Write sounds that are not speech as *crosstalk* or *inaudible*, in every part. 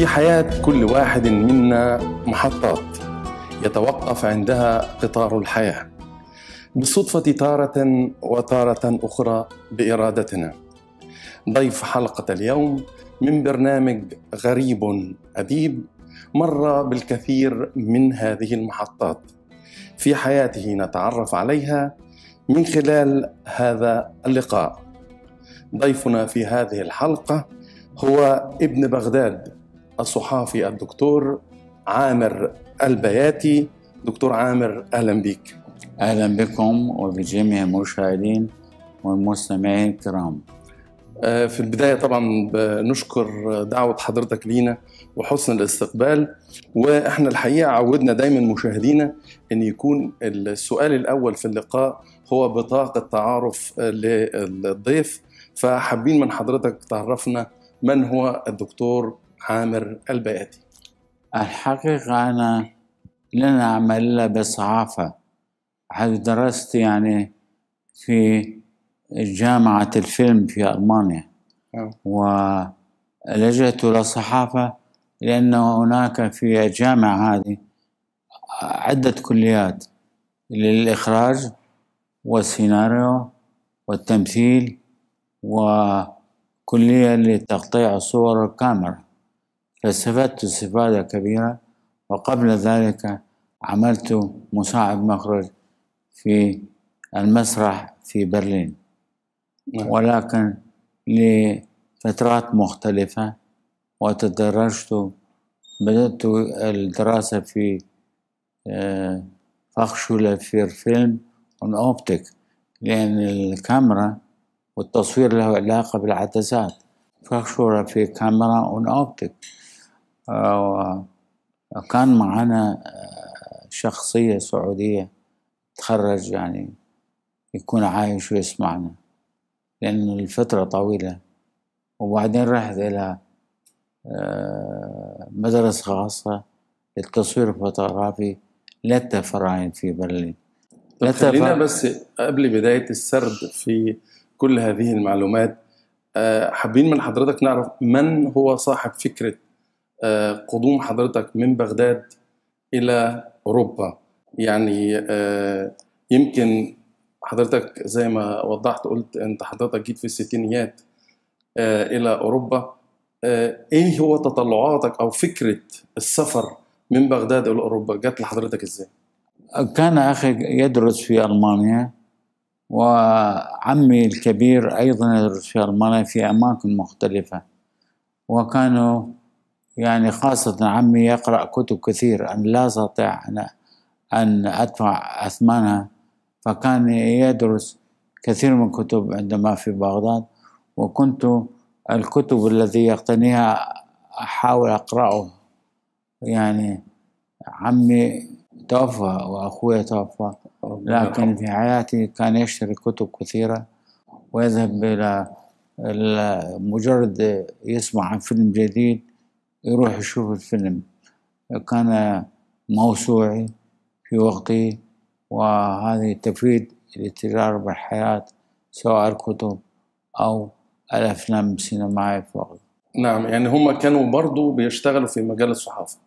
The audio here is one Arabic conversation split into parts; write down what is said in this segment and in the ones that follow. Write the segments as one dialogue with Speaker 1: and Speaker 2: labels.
Speaker 1: في حياة كل واحد منا محطات يتوقف عندها قطار الحياة بالصدفة تارة وتارة أخرى بإرادتنا. ضيف حلقة اليوم من برنامج غريب أديب مر بالكثير من هذه المحطات. في حياته نتعرف عليها من خلال هذا اللقاء. ضيفنا في هذه الحلقة هو ابن بغداد الصحافي الدكتور عامر البياتي. دكتور عامر أهلا بك
Speaker 2: أهلا بكم وبجميع المشاهدين والمستمعين الكرام.
Speaker 1: آه، في البداية طبعا بنشكر دعوة حضرتك لينا وحسن الاستقبال. وإحنا الحقيقة عودنا دايما مشاهدينا إن يكون السؤال الأول في اللقاء هو بطاقة تعارف للضيف. فحابين من حضرتك تعرفنا من هو الدكتور عامر البياتي.
Speaker 2: الحقيقة أنا لن أعمل إلا بالصحافة حيث درست يعني في جامعة الفيلم في ألمانيا. ولجأت إلى الصحافة لأن هناك في الجامعة هذه عدة كليات للإخراج والسيناريو والتمثيل وكلية لتقطيع الصور والكاميرا فاستفدت استفادة كبيرة وقبل ذلك عملت مساعد مخرج في المسرح في برلين.
Speaker 1: نعم.
Speaker 2: ولكن لفترات مختلفة وتدرجت بدأت الدراسة في آه، فخشولة في فيلم أون أوبتيك لأن الكاميرا والتصوير له علاقة بالعدسات. فخشولة في كاميرا أون أوبتيك. آه، وكان معنا آه، شخصية سعودية تخرج يعني يكون عايش ويسمعنا لأن الفترة طويلة. وبعدين رحت إلى آه، مدرسة خاصة للتصوير الفوتوغرافي Lette Verein في برلين. لتا
Speaker 1: خلينا بس قبل بداية السرد في كل هذه المعلومات حابين من حضرتك نعرف من هو صاحب فكرة قدوم حضرتك من بغداد إلى أوروبا. يعني آه، يمكن حضرتك زي ما وضحت قلت أنت حضرتك جيت في الستينيات آه، إلى أوروبا. آه، إيه هو تطلعاتك أو فكرة السفر من بغداد إلى أوروبا؟ جت لحضرتك إزاي؟
Speaker 2: كان أخي يدرس في ألمانيا وعمي الكبير أيضا يدرس في ألمانيا في أماكن مختلفة. وكانوا يعني خاصة عمي يقرأ كتب كثير أنا لا أستطيع أن أن أدفع أثمانها فكان يدرس كثير من الكتب عندما في بغداد وكنت الكتب الذي يقتنيها أحاول أقرأه. يعني عمي توفى وأخوي توفى لكن في حياتي كان يشتري كتب كثيرة ويذهب إلى مجرد يسمع عن فيلم جديد يروح يشوف الفيلم. كان موسوعي في وقته وهذه تفيد لتجارب الحياة سواء الكتب أو الأفلام السينمائية في وقته.
Speaker 1: نعم يعني هم كانوا برضو بيشتغلوا في مجال الصحافة.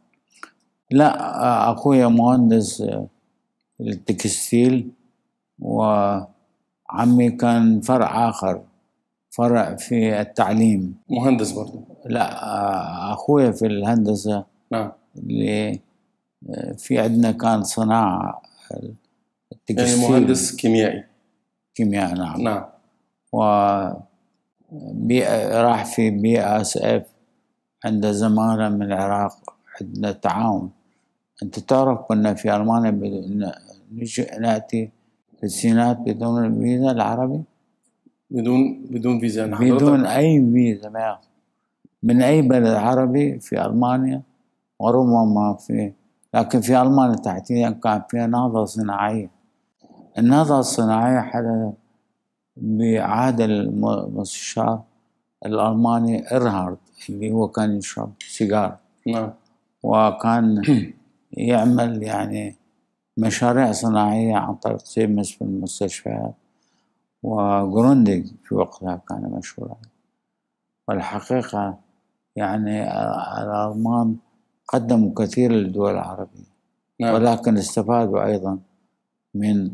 Speaker 2: لا أخويا مهندس التكستيل وعمي كان فرع آخر فرع في التعليم.
Speaker 1: مهندس برضو.
Speaker 2: لا أخويا في الهندسة
Speaker 1: نعم.
Speaker 2: اللي في عندنا كان صناعة
Speaker 1: يعني
Speaker 2: ال textile
Speaker 1: مهندس كيميائي.
Speaker 2: كيمياء نعم.
Speaker 1: نعم.
Speaker 2: و راح في BASF عند زمانة من العراق عندنا تعاون. أنت تعرف كنا في ألمانيا بدون- نأتي في السينات بدون الفيزا العربي؟
Speaker 1: بدون بدون فيزا يعني
Speaker 2: بدون أي فيزا ما ياخذ. من أي بلد عربي في ألمانيا وربما في لكن في ألمانيا تحديدا كان فيها نهضة صناعية. النهضة الصناعية حدثت بعهد الم- المستشار الألماني ايرهارد اللي هو كان يشرب سيجار.
Speaker 1: نعم.
Speaker 2: وكان *clears throat* يعمل يعني مشاريع صناعية عن طريق سيمنز في المستشفيات وجرونديج في وقتها كان مشهورا. والحقيقة يعني الألمان قدموا كثير للدول العربية
Speaker 1: نعم.
Speaker 2: ولكن استفادوا أيضا من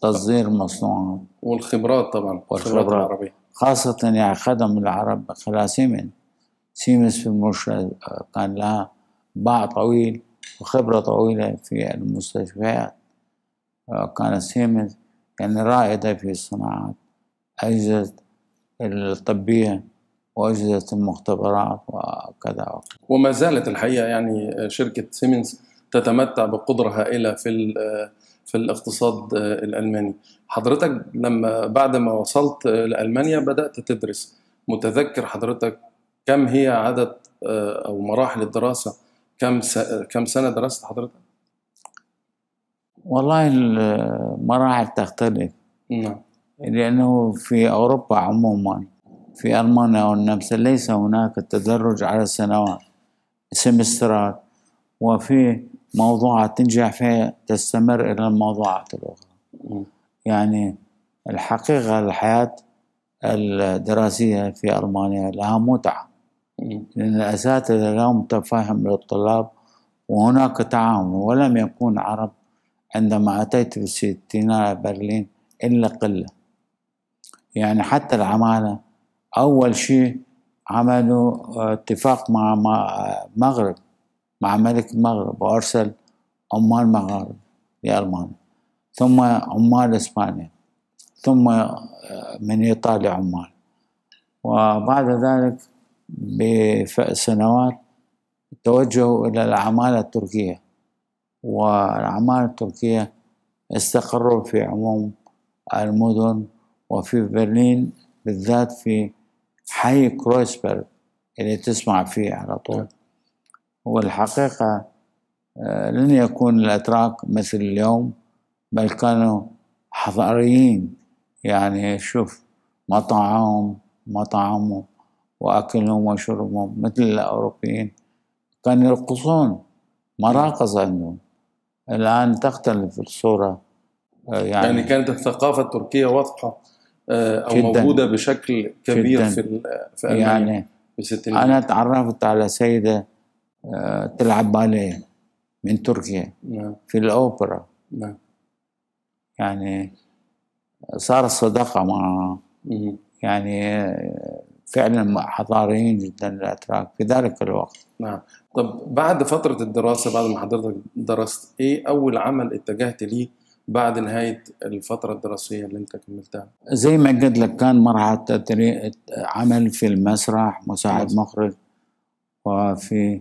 Speaker 2: تصدير مصنوعات
Speaker 1: والخبرات طبعا
Speaker 2: والخبرات.
Speaker 1: الخبرات العربية.
Speaker 2: خاصة يعني خدم العرب خلال سيمنز سيمنز في المرشد كان لها باع طويل وخبرة طويلة في المستشفيات. كانت سيمنز يعني رائدة في صناعة أجهزة الطبية. وأجهزة المختبرات وكذا. وكذا
Speaker 1: وما زالت الحقيقة يعني شركة سيمنز تتمتع بقدرة هائلة في في الاقتصاد الألماني. حضرتك لما بعد ما وصلت لألمانيا بدأت تدرس. متذكر حضرتك كم هي عدد أو مراحل الدراسة؟ كم كم سنة درست حضرتك؟
Speaker 2: والله المراحل تختلف.
Speaker 1: نعم.
Speaker 2: لأنه في أوروبا عموما في ألمانيا والنمسا ليس هناك التدرج على السنوات سمسترات. وفي موضوعات تنجح فيها تستمر إلى الموضوعات الأخرى. يعني الحقيقة الحياة الدراسية في ألمانيا لها متعة. لأن الأساتذة لهم تفهم للطلاب وهناك تعاون. ولم يكون عرب عندما أتيت في الستينات برلين إلا قلة. يعني حتى العمالة أول شيء عملوا اتفاق مع مع المغرب مع ملك المغرب وأرسل عمال مغاربة لألمانيا ثم عمال إسبانيا ثم من إيطاليا عمال. وبعد ذلك بسنوات توجهوا إلى العمالة التركية والعمالة التركية استقروا في عموم المدن وفي برلين بالذات في حي كرويسبرغ اللي تسمع فيه على طول. والحقيقة آه، لن يكون الأتراك مثل اليوم بل كانوا حضاريين. يعني شوف مطاعم مطعمهم وأكلهم وشربهم مثل الأوروبيين كانوا يرقصون مراقص عندهم. الآن تختلف الصورة آه،
Speaker 1: يعني,
Speaker 2: يعني,
Speaker 1: كانت الثقافة التركية واضحة. آه، أو
Speaker 2: جداً.
Speaker 1: موجودة بشكل كبير
Speaker 2: جداً.
Speaker 1: في في
Speaker 2: يعني
Speaker 1: في
Speaker 2: أنا تعرفت على سيدة آه، تلعب باليه من تركيا
Speaker 1: نعم
Speaker 2: في الأوبرا
Speaker 1: نعم
Speaker 2: يعني صارت صداقة معها. يعني آه، فعلا حضاريين جدا الأتراك في ذلك الوقت
Speaker 1: نعم طب بعد فترة الدراسة بعد ما حضرتك درست إيه أول عمل اتجهت ليه بعد نهاية الفترة الدراسية اللي أنت كملتها؟
Speaker 2: زي ما قلت لك كان مرحلة تدري- عمل في المسرح مساعد. مخرج وفي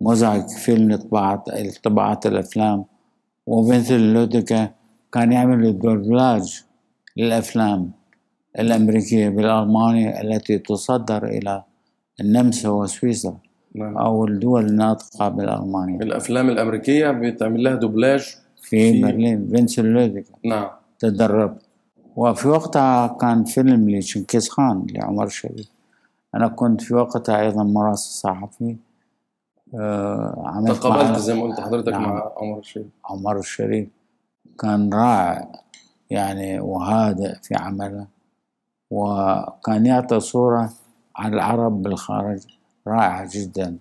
Speaker 2: Mosaik Film طباعة طباعة الأفلام ومثل لوديكا كان يعمل الدوبلاج للأفلام الأمريكية بالألماني التي تصدر إلى النمسا وسويسرا
Speaker 1: نعم
Speaker 2: أو الدول الناطقة بالألمانية
Speaker 1: الأفلام الأمريكية بيتعمل لها دوبلاج
Speaker 2: في
Speaker 1: في-
Speaker 2: برلين فينسل لوديكا
Speaker 1: نعم.
Speaker 2: تدربت وفي وقتها كان فيلم لشنكيز خان لعمر الشريف أنا كنت في وقتها أيضا مراسل صحفي آه، عملت
Speaker 1: تقابلت زي ما قلت حضرتك
Speaker 2: نعم.
Speaker 1: مع عمر الشريف
Speaker 2: عمر الشريف كان رائع يعني وهادئ في عمله وكان يعطي صورة عن العرب بالخارج رائعة جدا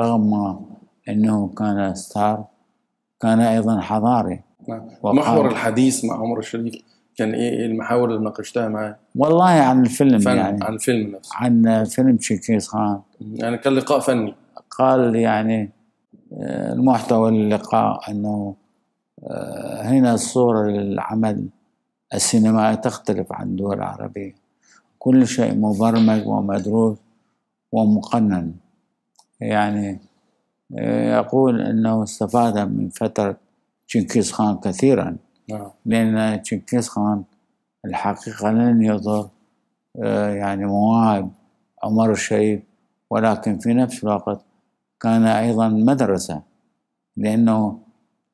Speaker 2: رغم أنه كان ستار. كان أيضا حضاري.
Speaker 1: نعم. محور الحديث مع عمر الشريف كان إيه؟ إيه المحاور اللي ناقشتها معاه؟
Speaker 2: والله عن الفيلم
Speaker 1: فن
Speaker 2: يعني.
Speaker 1: عن الفيلم نفسه.
Speaker 2: عن فيلم شنكيز خان.
Speaker 1: يعني كان لقاء فني.
Speaker 2: قال يعني آه، المحتوى اللقاء أنه آه، هنا الصورة للعمل السينمائي تختلف عن الدول العربية كل شيء مبرمج ومدروس ومقنن. يعني يقول أنه استفاد من فترة تشنكيز خان كثيرا.
Speaker 1: نعم.
Speaker 2: لأن تشنكيز خان الحقيقة لن يضر آه، يعني مواهب عمر الشريف ولكن في نفس الوقت كان أيضا مدرسة. لأنه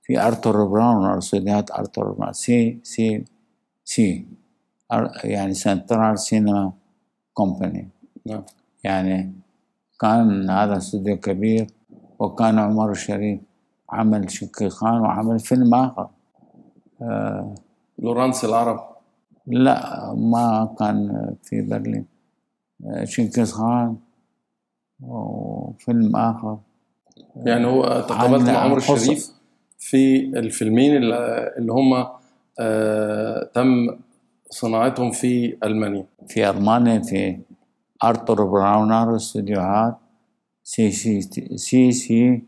Speaker 2: في أرتور براونر atelier أرتور براونر CCC يعني Central Cinema Company.
Speaker 1: نعم.
Speaker 2: يعني كان هذا استوديو كبير. وكان عمر الشريف عمل شنكيز خان وعمل فيلم آخر. آه
Speaker 1: لورانس العرب.
Speaker 2: لا ما كان في برلين. آه، شنكيز خان وفيلم آخر.
Speaker 1: يعني هو تقابلت مع عمر. الشريف في الفيلمين اللي اللي هم آه، تم صناعتهم في ألمانيا.
Speaker 2: في ألمانيا في أرتور براونر استوديوهات CCC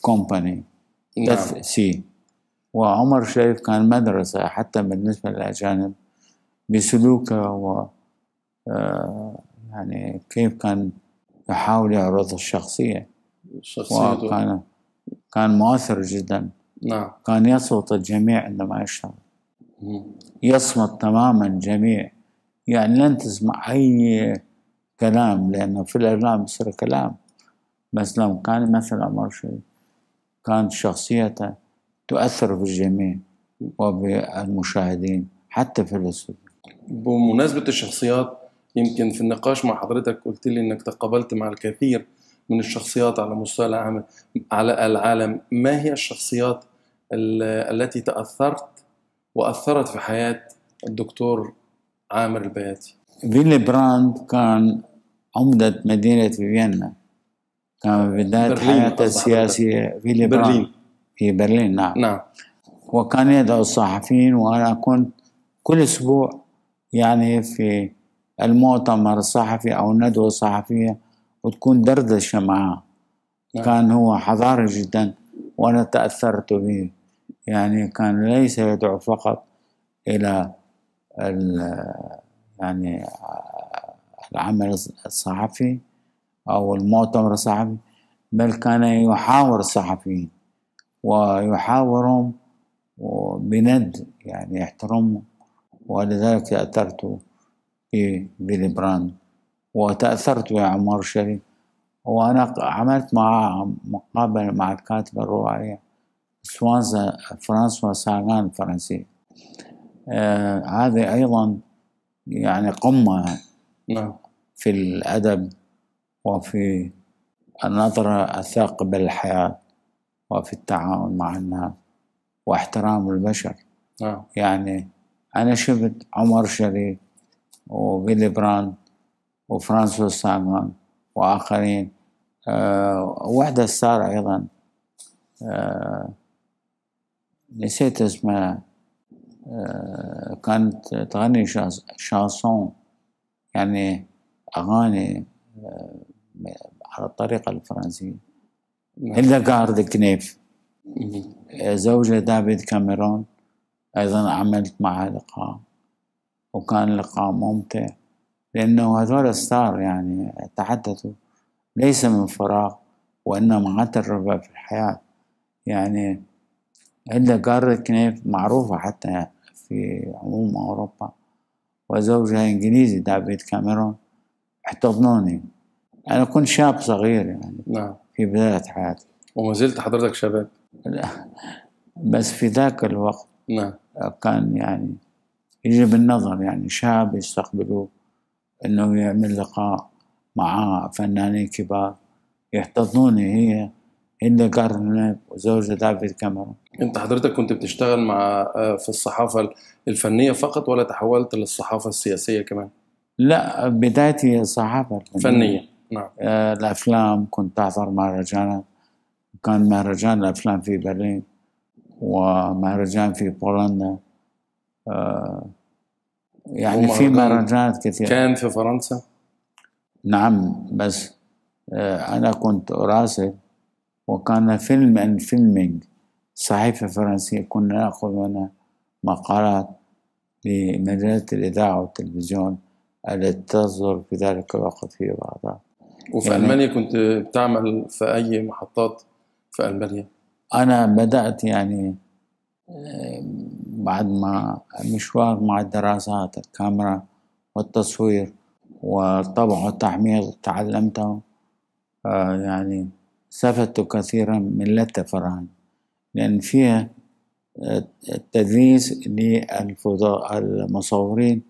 Speaker 2: C Company
Speaker 1: نعم
Speaker 2: دث C وعمر شريف كان مدرسة حتى بالنسبة للأجانب بسلوكه و يعني كيف كان يحاول يعرض الشخصية
Speaker 1: شخصيته
Speaker 2: وكان كان مؤثر جدا
Speaker 1: نعم
Speaker 2: كان يصوت الجميع عندما يشتغل. يصمت تماما جميع يعني لن تسمع أي كلام لأنه في الإعلام يصير كلام. بس لو كان مثل عمر شريف كانت شخصيته تؤثر في الجميع وبالمشاهدين حتى في الاستوديو
Speaker 1: بمناسبة الشخصيات يمكن في النقاش مع حضرتك قلت لي إنك تقابلت مع الكثير من الشخصيات على مستوى العالم على العالم. ما هي الشخصيات ال- التي تأثرت وأثرت في حياة الدكتور عامر البياتي؟
Speaker 2: فيلي براند كان عمدة مدينة فيينا. كان في بداية حياته السياسية فيلي براند
Speaker 1: برلين.
Speaker 2: في برلين نعم.
Speaker 1: نعم.
Speaker 2: وكان يدعو الصحفيين وأنا كنت كل أسبوع يعني في المؤتمر الصحفي أو الندوة الصحفية وتكون دردشة معه
Speaker 1: نعم.
Speaker 2: كان هو حضاري جدا وأنا تأثرت به. يعني كان ليس يدعو فقط إلى يعني العمل الصحفي أو المؤتمر الصحفي بل كان يحاور الصحفيين ويحاورهم بند يعني يحترمهم ولذلك تأثرت في فيلي براند وتأثرت بعمر شريف وأنا عملت مع مقابلة مع الكاتبة الروائية فرانسواز فرانسواز ساغان الفرنسي. آه هذه أيضا يعني قمة
Speaker 1: نعم.
Speaker 2: في الأدب وفي النظرة الثاقبة للحياة وفي التعاون مع الناس واحترام البشر.
Speaker 1: نعم.
Speaker 2: يعني أنا شفت عمر شريف وفيلي براند وفرانسواز ساغان وآخرين آه واحدة star أيضا آه نسيت اسمها. كانت تغني شانسون يعني أغاني آه على الطريقة الفرنسية.
Speaker 1: نعم.
Speaker 2: هيلدغارد كنيف. زوجة دافيد كاميرون أيضا عملت معها لقاء وكان لقاء ممتع لأنه هذول ستار يعني تحدثوا ليس من فراغ وإنما عن تجربة في الحياة. يعني هيلدا جارد كنيف معروفة حتى في عموم أوروبا. وزوجها إنجليزي دافيد كاميرون. احتضنوني. أنا كنت شاب صغير يعني
Speaker 1: نعم.
Speaker 2: في بداية حياتي.
Speaker 1: وما زلت حضرتك شباب
Speaker 2: بس في ذاك الوقت
Speaker 1: نعم.
Speaker 2: كان يعني يجب النظر يعني شاب يستقبلوه إنه يعمل لقاء مع فنانين كبار. يحتضنوني هي هند جارنر وزوجة دافيد كاميرون.
Speaker 1: أنت حضرتك كنت بتشتغل مع آه، في الصحافة الفنية فقط ولا تحولت للصحافة السياسية كمان؟
Speaker 2: لا بدايتي الصحافة
Speaker 1: فنية. نعم.
Speaker 2: آه، الأفلام كنت أحضر مهرجانات كان مهرجان الأفلام في برلين ومهرجان في بولندا. آه، يعني في مهرجانات كثيرة.
Speaker 1: كان في فرنسا؟
Speaker 2: نعم بس أنا كنت أراسل وكان فيلم أند فيلمينج صحيفة فرنسية كنا نأخذ منها مقالات لمجلة الإذاعة والتلفزيون التي تصدر في ذلك الوقت في بغداد
Speaker 1: وفي
Speaker 2: يعني-
Speaker 1: ألمانيا كنت بتعمل في أي محطات في ألمانيا؟
Speaker 2: أنا بدأت يعني بعد ما مشوار مع الدراسات الكاميرا والتصوير والطبع والتحميض تعلمته. آه، يعني استفدت كثيرا من لتا فرهان لأن فيها آه، التدريس للفضاء المصورين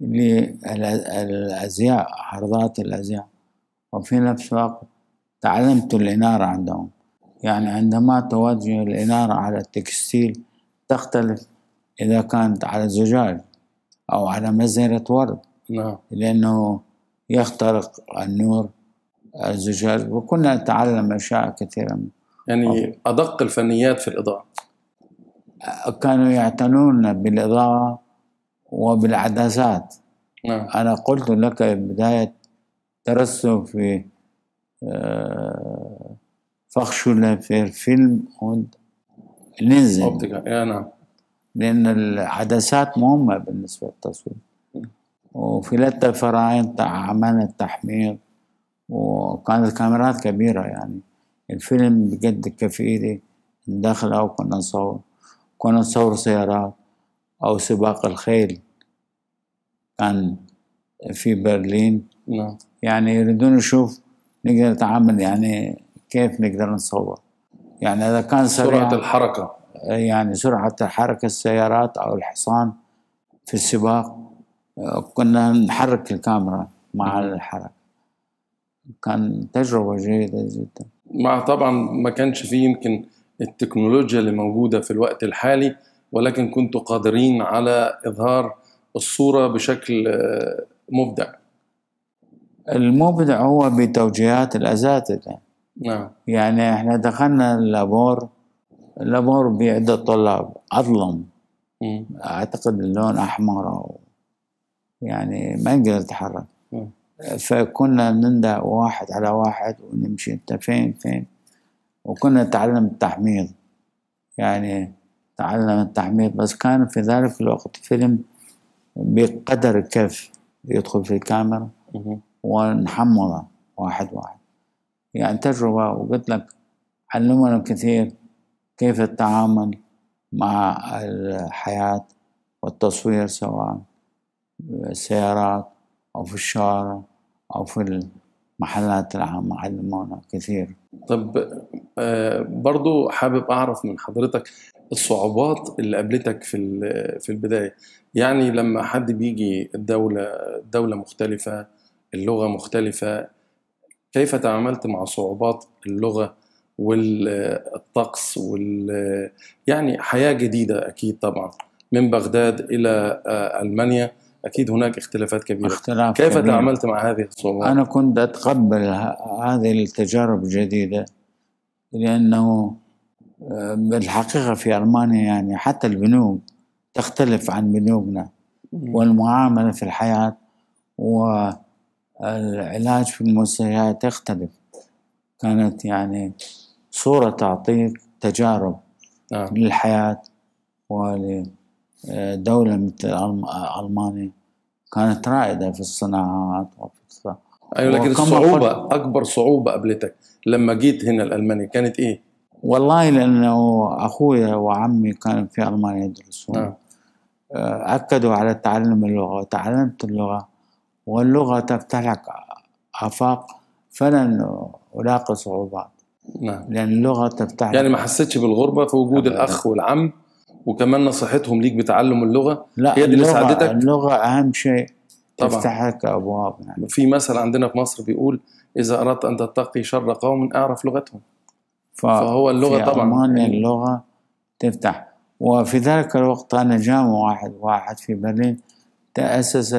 Speaker 2: للأزياء عرضات الأزياء. وفي نفس الوقت تعلمت الإنارة عندهم. يعني عندما توجه الإنارة على التكستيل تختلف إذا كانت على زجاج أو على مزرعة ورد
Speaker 1: نعم.
Speaker 2: لأنه يخترق النور الزجاج وكنا نتعلم أشياء كثيرة.
Speaker 1: يعني أدق الفنيات في الإضاءة.
Speaker 2: كانوا يعتنون بالإضاءة وبالعدسات.
Speaker 1: نعم.
Speaker 2: أنا قلت لك بداية درست في آه، فخشولة في الفيلم لينزن
Speaker 1: أوبتيكا. نعم.
Speaker 2: لأن العدسات مهمة بالنسبة للتصوير. وفي لتا الفراعنة عملنا التحمير. وكانت كاميرات كبيرة يعني. الفيلم بجد كفيلي داخل أو كنا نصور كنا نصور سيارات أو سباق الخيل. كان في برلين.
Speaker 1: نعم.
Speaker 2: يعني يريدون نشوف نقدر نتعامل يعني كيف نقدر نصور. يعني إذا كان سريع
Speaker 1: سرعة الحركة.
Speaker 2: يعني سرعة حركة السيارات أو الحصان في السباق كنا نحرك الكاميرا مع. الحركة. كان تجربة جيدة جدا.
Speaker 1: مع طبعا ما كانش فيه يمكن التكنولوجيا اللي موجودة في الوقت الحالي ولكن كنتوا قادرين على إظهار الصورة بشكل آه، مبدع.
Speaker 2: المبدع هو بتوجيهات الأساتذة
Speaker 1: نعم.
Speaker 2: يعني إحنا دخلنا اللابور اللابور بعدة طلاب أظلم.
Speaker 1: مم.
Speaker 2: أعتقد اللون أحمر أو يعني ما يقدر يتحرك. فكنا نندى واحد على واحد ونمشي. انت فين؟ فين؟ وكنا نتعلم التحميض. يعني تعلم التحميض بس كان في ذلك الوقت فيلم بقدر الكف يدخل في الكاميرا. ونحمضه واحد واحد. يعني تجربة وقلت لك علمنا كثير كيف التعامل مع الحياة والتصوير سواء السيارات أو في الشارع أو في المحلات العامة علمونا كثير.
Speaker 1: طب آه، برضو حابب أعرف من حضرتك الصعوبات اللي قابلتك في في البداية. يعني لما حد بيجي الدولة دولة مختلفة اللغة مختلفة كيف تعاملت مع صعوبات اللغة والطقس وال يعني حياة جديدة أكيد طبعا من بغداد إلى آه، ألمانيا؟ أكيد هناك اختلافات كبيرة
Speaker 2: اختلاف
Speaker 1: كيف
Speaker 2: كبير.
Speaker 1: تعاملت مع هذه الصعوبات؟
Speaker 2: أنا كنت أتقبل ه- هذه التجارب الجديدة لأنه آه، بالحقيقة في ألمانيا يعني حتى البنوك تختلف عن بنوكنا والمعاملة في الحياة والعلاج في المستشفيات تختلف كانت يعني صورة تعطيك تجارب
Speaker 1: نعم
Speaker 2: للحياة ولدولة مثل ألم- ألمانيا. كانت رائدة في الصناعات وفي
Speaker 1: أيوه لكن
Speaker 2: قلت-
Speaker 1: أكبر صعوبة قابلتك لما جيت هنا لألمانيا كانت إيه؟
Speaker 2: والله لأنه أخويا وعمي كانوا في ألمانيا يدرسون.
Speaker 1: نعم.
Speaker 2: آه، أكدوا على تعلم اللغة وتعلمت اللغة واللغة تفتح لك آفاق فلن ألاقي صعوبات.
Speaker 1: نعم.
Speaker 2: لأن اللغة تفتح
Speaker 1: يعني ما حسيتش بالغربة في وجود
Speaker 2: أبداً.
Speaker 1: الأخ والعم؟ وكمان نصيحتهم ليك بتعلم اللغة
Speaker 2: لا
Speaker 1: هي اللي
Speaker 2: اللغة,
Speaker 1: ساعدتك؟
Speaker 2: اللغة أهم شيء
Speaker 1: طبعاً.
Speaker 2: تفتح لك أبواب يعني
Speaker 1: في مثل عندنا في مصر بيقول إذا أردت أن تتقي شر قوم أعرف لغتهم
Speaker 2: ف-
Speaker 1: فهو اللغة
Speaker 2: في
Speaker 1: طبعاً. يعني-
Speaker 2: اللغة تفتح وفي ذلك الوقت أنا جامع واحد واحد في برلين تأسس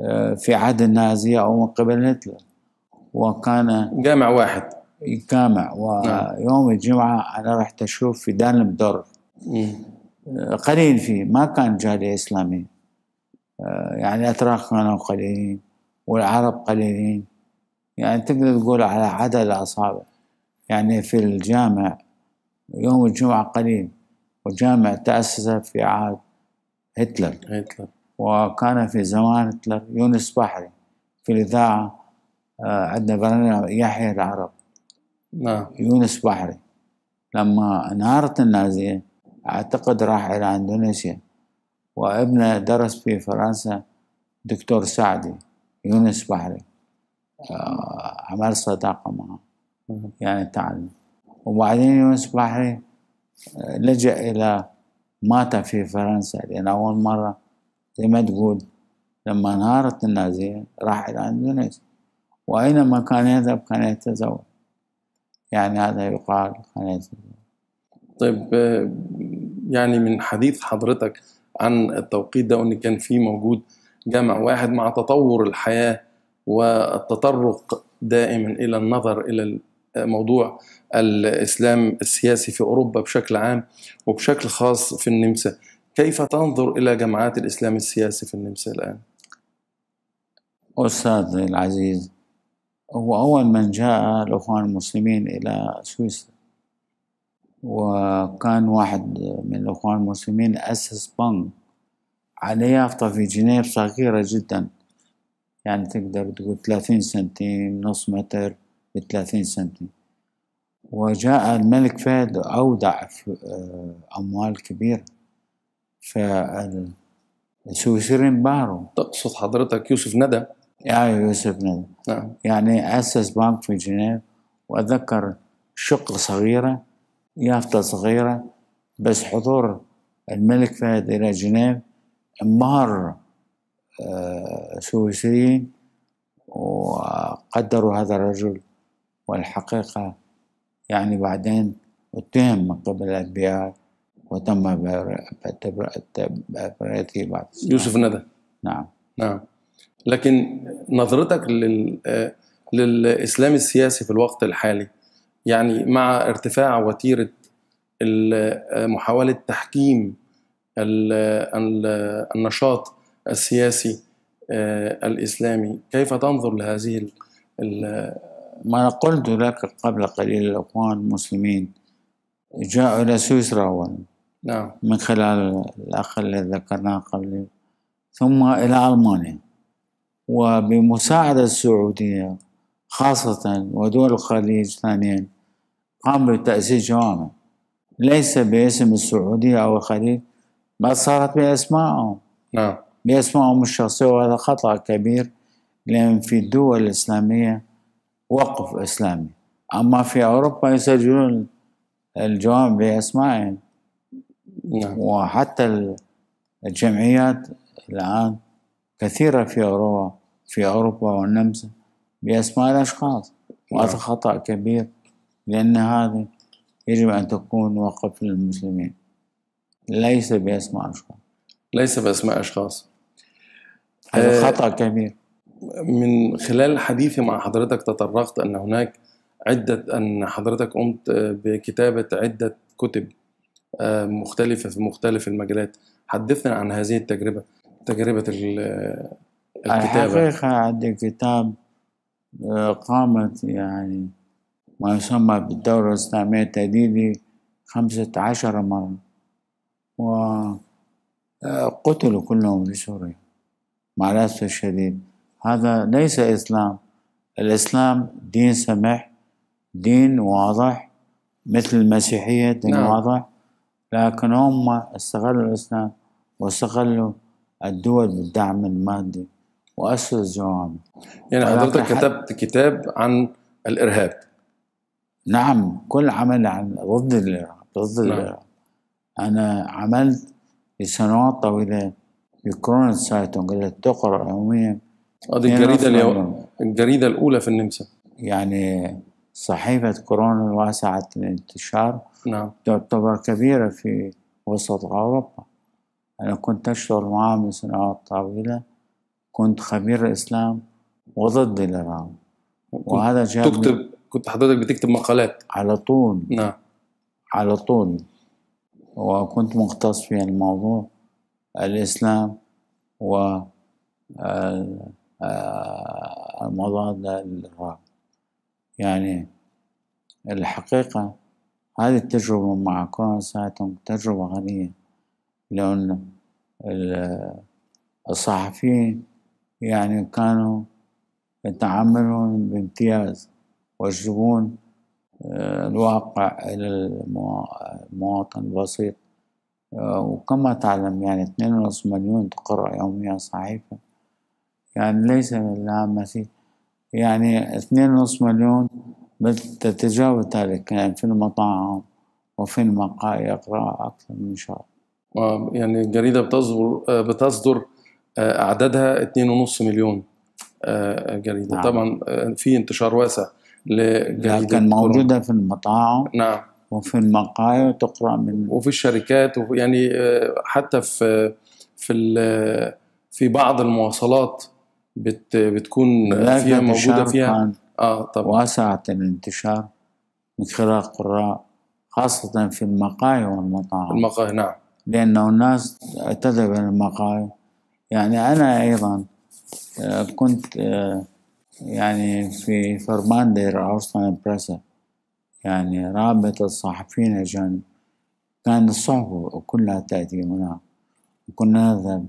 Speaker 2: آه، في عهد النازية أو من قبل هتلر وكان
Speaker 1: جامع واحد
Speaker 2: جامع ويوم الجمعة أنا رحت أشوف في دارلمدورف
Speaker 1: مم.
Speaker 2: آه، قليل فيه. ما كان جالية إسلامية آه، يعني الأتراك كانوا قليلين والعرب قليلين. يعني تقدر تقول على عدد الأصابع. يعني في الجامع يوم الجمعة قليل. والجامع تأسس في عهد هتلر.
Speaker 1: هتلر.
Speaker 2: وكان في زمان هتلر يونس بحري. في الإذاعة آه، عندنا برنامج يحيى العرب.
Speaker 1: نعم.
Speaker 2: يونس بحري. لما انهارت النازية أعتقد راح إلى إندونيسيا. وابنه درس في فرنسا دكتور سعدي يونس بحري. آه، عمل صداقة معه. يعني تعلم. وبعدين يونس بحري آه، لجأ إلى مات في فرنسا. لأن أول مرة زي ما تقول لما انهارت النازية راح إلى إندونيسيا. وأينما كان يذهب كان يتزوج. يعني هذا يقال كان يتزوج.
Speaker 1: طيب آه، يعني من حديث حضرتك عن التوقيت ده وإن كان في موجود جامع واحد مع تطور الحياة والتطرق دائما إلى النظر إلى موضوع الإسلام السياسي في أوروبا بشكل عام وبشكل خاص في النمسا. كيف تنظر إلى جماعات الإسلام السياسي في النمسا الآن؟
Speaker 2: أستاذي العزيز هو أول من جاء الأخوان المسلمين إلى سويسرا. وكان واحد من الأخوان المسلمين أسس بنك على يافطة في جنيف صغيرة جدا. يعني تقدر تقول ثلاثين سنتيم نص متر بثلاثين سنتيم. وجاء الملك فهد أودع أموال كبيرة. فالسويسريين انبهروا
Speaker 1: تقصد حضرتك يوسف ندى؟
Speaker 2: يا يوسف ندى.
Speaker 1: نعم.
Speaker 2: يعني أسس بنك في جنيف. وأتذكر شقة صغيرة يافطة صغيرة بس حضور الملك فهد إلى جنيف انبهر آه، سويسريين وقدروا هذا الرجل والحقيقة يعني بعدين اتهم من قبل ال FBI وتم برئته بعد.
Speaker 1: يوسف ندى.
Speaker 2: نعم.
Speaker 1: نعم. لكن نظرتك لل آه، للإسلام السياسي في الوقت الحالي يعني مع ارتفاع وتيرة محاولة تحكيم ال- ال- النشاط السياسي آه، الإسلامي. كيف تنظر لهذه
Speaker 2: ما قلت لك قبل قليل الأخوان المسلمين جاءوا إلى سويسرا أولا
Speaker 1: نعم.
Speaker 2: من خلال الأخ الذي ذكرناه قبل ثم إلى ألمانيا. وبمساعدة السعودية خاصة ودول الخليج ثانيا قام بتأسيس جوامع ليس باسم السعودية أو الخليج بل صارت بأسمائهم.
Speaker 1: نعم.
Speaker 2: بأسمائهم الشخصية وهذا خطأ كبير لأن في الدول الإسلامية وقف إسلامي. أما في أوروبا يسجلون الجوامع بأسمائهم.
Speaker 1: نعم.
Speaker 2: وحتى الجمعيات الآن كثيرة في أوروبا في أوروبا والنمسا بأسماء الأشخاص. وهذا
Speaker 1: نعم.
Speaker 2: خطأ كبير. لأن هذه يجب أن تكون وقف للمسلمين. ليس بأسماء أشخاص.
Speaker 1: ليس بأسماء أشخاص.
Speaker 2: هذا
Speaker 1: آه،
Speaker 2: خطأ كبير.
Speaker 1: من خلال حديثي مع حضرتك تطرقت أن هناك عدة أن حضرتك قمت بكتابة عدة كتب آه، مختلفة في مختلف المجالات. حدثنا عن هذه التجربة تجربة ال- آه، الكتابة.
Speaker 2: الحقيقة عندي كتاب آه، قامت يعني ما يسمى بالدورة الإسلامية تهديدي خمسة عشر مرة. وقتلوا كلهم في سوريا. مع الأسف الشديد. هذا ليس إسلام. الإسلام دين سمح دين واضح مثل المسيحية دين
Speaker 1: نعم.
Speaker 2: واضح. لكن هم استغلوا الإسلام واستغلوا الدول بالدعم المادي وأسس جوامع.
Speaker 1: يعني حضرتك كتبت كتاب عن الإرهاب.
Speaker 2: نعم كل عمل عن ضد الإرهاب ضد
Speaker 1: نعم.
Speaker 2: الإرهاب أنا عملت لسنوات طويلة في كورونا سايتون قلت تقرأ يوميا
Speaker 1: هذه الجريدة اليوم الجريدة الأولى في النمسا.
Speaker 2: يعني صحيفة كورونا واسعة الانتشار.
Speaker 1: نعم.
Speaker 2: تعتبر كبيرة في وسط أوروبا. أنا كنت أشتغل معها من سنوات طويلة. كنت خبير إسلام وضد الإرهاب
Speaker 1: كنت
Speaker 2: وهذا جاب
Speaker 1: تكتب كنت حضرتك بتكتب مقالات.
Speaker 2: على طول.
Speaker 1: نعم.
Speaker 2: على طول. وكنت مختص في الموضوع. الإسلام و ال- آه، المضاد للإرهاب يعني الحقيقة هذه التجربة مع كورونا ساعتهم تجربة غنية. لأن ال- الصحفيين يعني كانوا يتعاملون بامتياز. ويجلبون آه، الواقع إلى الموا- المواطن البسيط آه، وكما تعلم يعني اثنين ونصف مليون تقرأ يوميا صحيفة. يعني ليس لها مثيل. يعني اثنين ونصف مليون تتجاوز ذلك يعني في المطاعم وفي المقاهي يقرأ أكثر من شهر.
Speaker 1: يعني الجريدة بتصدر آه، بتصدر أعدادها 2.5 مليون جريدة.
Speaker 2: نعم.
Speaker 1: طبعا في انتشار واسع.
Speaker 2: لكن
Speaker 1: كورونا.
Speaker 2: موجودة في المطاعم؟
Speaker 1: نعم.
Speaker 2: وفي المقاهي وتقرأ من
Speaker 1: وفي الشركات وفي- يعني آه، حتى في في ال- في بعض المواصلات بت بتكون فيها موجودة فيها.
Speaker 2: كان
Speaker 1: آه طبعا.
Speaker 2: واسعة الانتشار من خلال قراء خاصة في المقاهي والمطاعم.
Speaker 1: المقاهي نعم.
Speaker 2: لأنه الناس تذهب إلى المقاهي. يعني أنا أيضا آه، كنت آه، يعني في فرماندر أرسنال بريسا يعني رابطة الصحفيين الأجانب كان الصحف كلها تأتي هناك كنا نذهب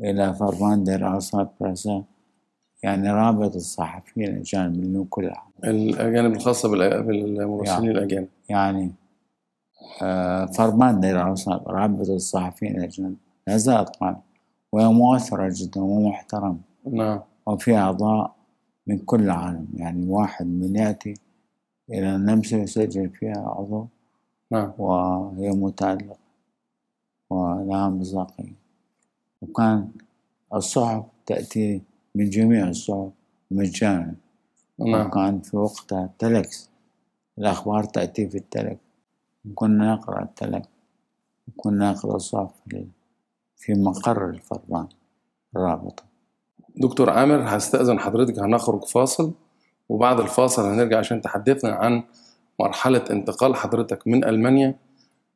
Speaker 2: إلى فرماندر أرسنال بريسا يعني رابطة الصحفيين الأجانب من كل العالم
Speaker 1: الأجانب الخاصة بالمراسلين الأجانب.
Speaker 2: يعني آه، فرمان دير العصاب رابطة الصحفيين الأجانب لا زالت قائمة وهي مؤثرة جدا ومحترمة
Speaker 1: نعم.
Speaker 2: وفي أعضاء من كل العالم. يعني واحد من يأتي إلى النمسا يسجل فيها عضو
Speaker 1: نعم.
Speaker 2: وهي متألقة ولها مصداقية وكان الصحف تأتي من جميع الصحف مجانا.
Speaker 1: نعم.
Speaker 2: وكان في وقتها تلكس الأخبار تأتي في التلك. كنا نقرأ التلك. كنا نقرأ الصحف في- في مقر الفرمان الرابطة.
Speaker 1: دكتور عامر هستأذن حضرتك هنخرج فاصل وبعد الفاصل هنرجع عشان تحدثنا عن مرحلة انتقال حضرتك من ألمانيا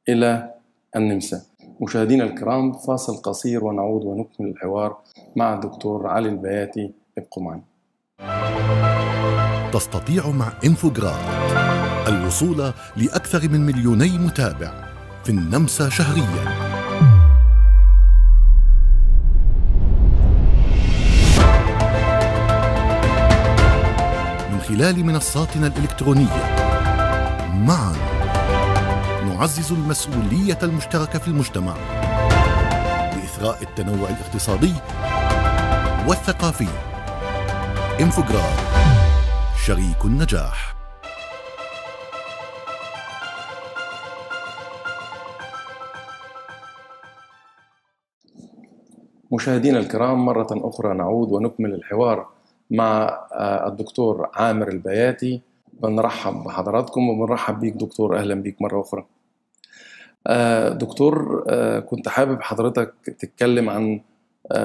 Speaker 1: إلى النمسا. مشاهدينا الكرام فاصل قصير ونعود ونكمل الحوار مع الدكتور علي البياتي ابقوا معنا
Speaker 3: تستطيع مع انفوجرام الوصول لأكثر من مليوني متابع في النمسا شهريا. خلال منصاتنا الإلكترونية. معا. نعزز المسؤولية المشتركة في المجتمع. بإثراء التنوع الاقتصادي والثقافي. إنفوجرام. شريك النجاح.
Speaker 1: مشاهدينا الكرام مرة أخرى نعود ونكمل الحوار مع آه، الدكتور عامر البياتي. بنرحب بحضراتكم وبنرحب بيك دكتور. أهلا بيك مرة أخرى. آه، دكتور آه، كنت حابب حضرتك تتكلم عن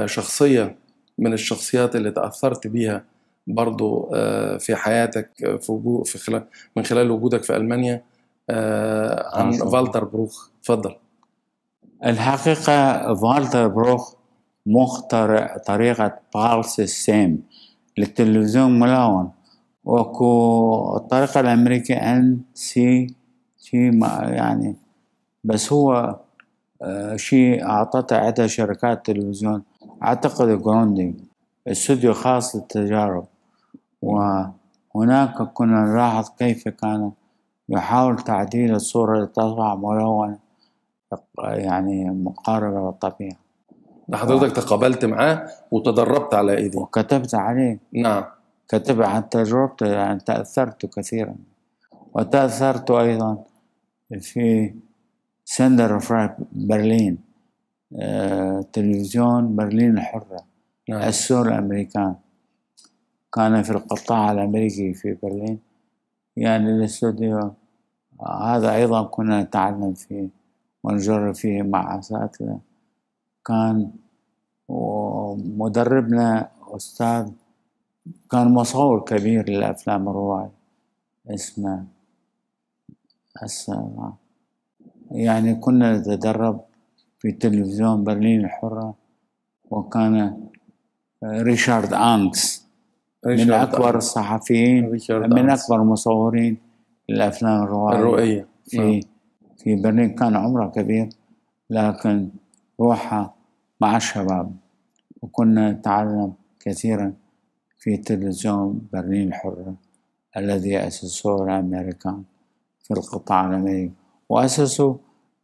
Speaker 1: شخصية من الشخصيات اللي تأثرت بيها برضو في حياتك في في خلال من خلال وجودك في ألمانيا عن. فالتر بروخ. تفضل
Speaker 2: الحقيقة فالتر بروخ مخترع طريقة PAL system للتلفزيون ملون. وكو الطريقة الأمريكية NTSC يعني بس هو آه، شيء أعطته عدة شركات تلفزيون. أعتقد Grundig استوديو خاص للتجارب. وهناك كنا نلاحظ كيف كان يحاول تعديل الصورة تطلع ملونة يعني مقاربة للطبيعة
Speaker 1: ده حضرتك تقابلت معاه وتدربت على ايديه
Speaker 2: وكتبت عليه.
Speaker 1: نعم.
Speaker 2: كتب عن تجربته يعني تأثرت كثيرا. وتأثرت أيضا في سندر فرانك برلين آه، تلفزيون برلين الحرة
Speaker 1: نعم.
Speaker 2: السور الأمريكان. كان في القطاع الأمريكي في برلين. يعني الاستوديو هذا أيضا كنا نتعلم فيه ونجرب فيه مع أساتذة. كان ومدربنا أستاذ كان مصور كبير للأفلام الرواية اسمه هسه يعني كنا نتدرب في تلفزيون برلين الحرة وكان ريشارد أنكس من أكبر الصحفيين من. أكبر المصورين للأفلام الروائية
Speaker 1: الرؤية.
Speaker 2: في في برلين كان عمره كبير لكن روحه مع الشباب. وكنا نتعلم كثيرا في تلفزيون برلين الحرة الذي أسسوه الأمريكان في القطاع الأمريكي وأسسوا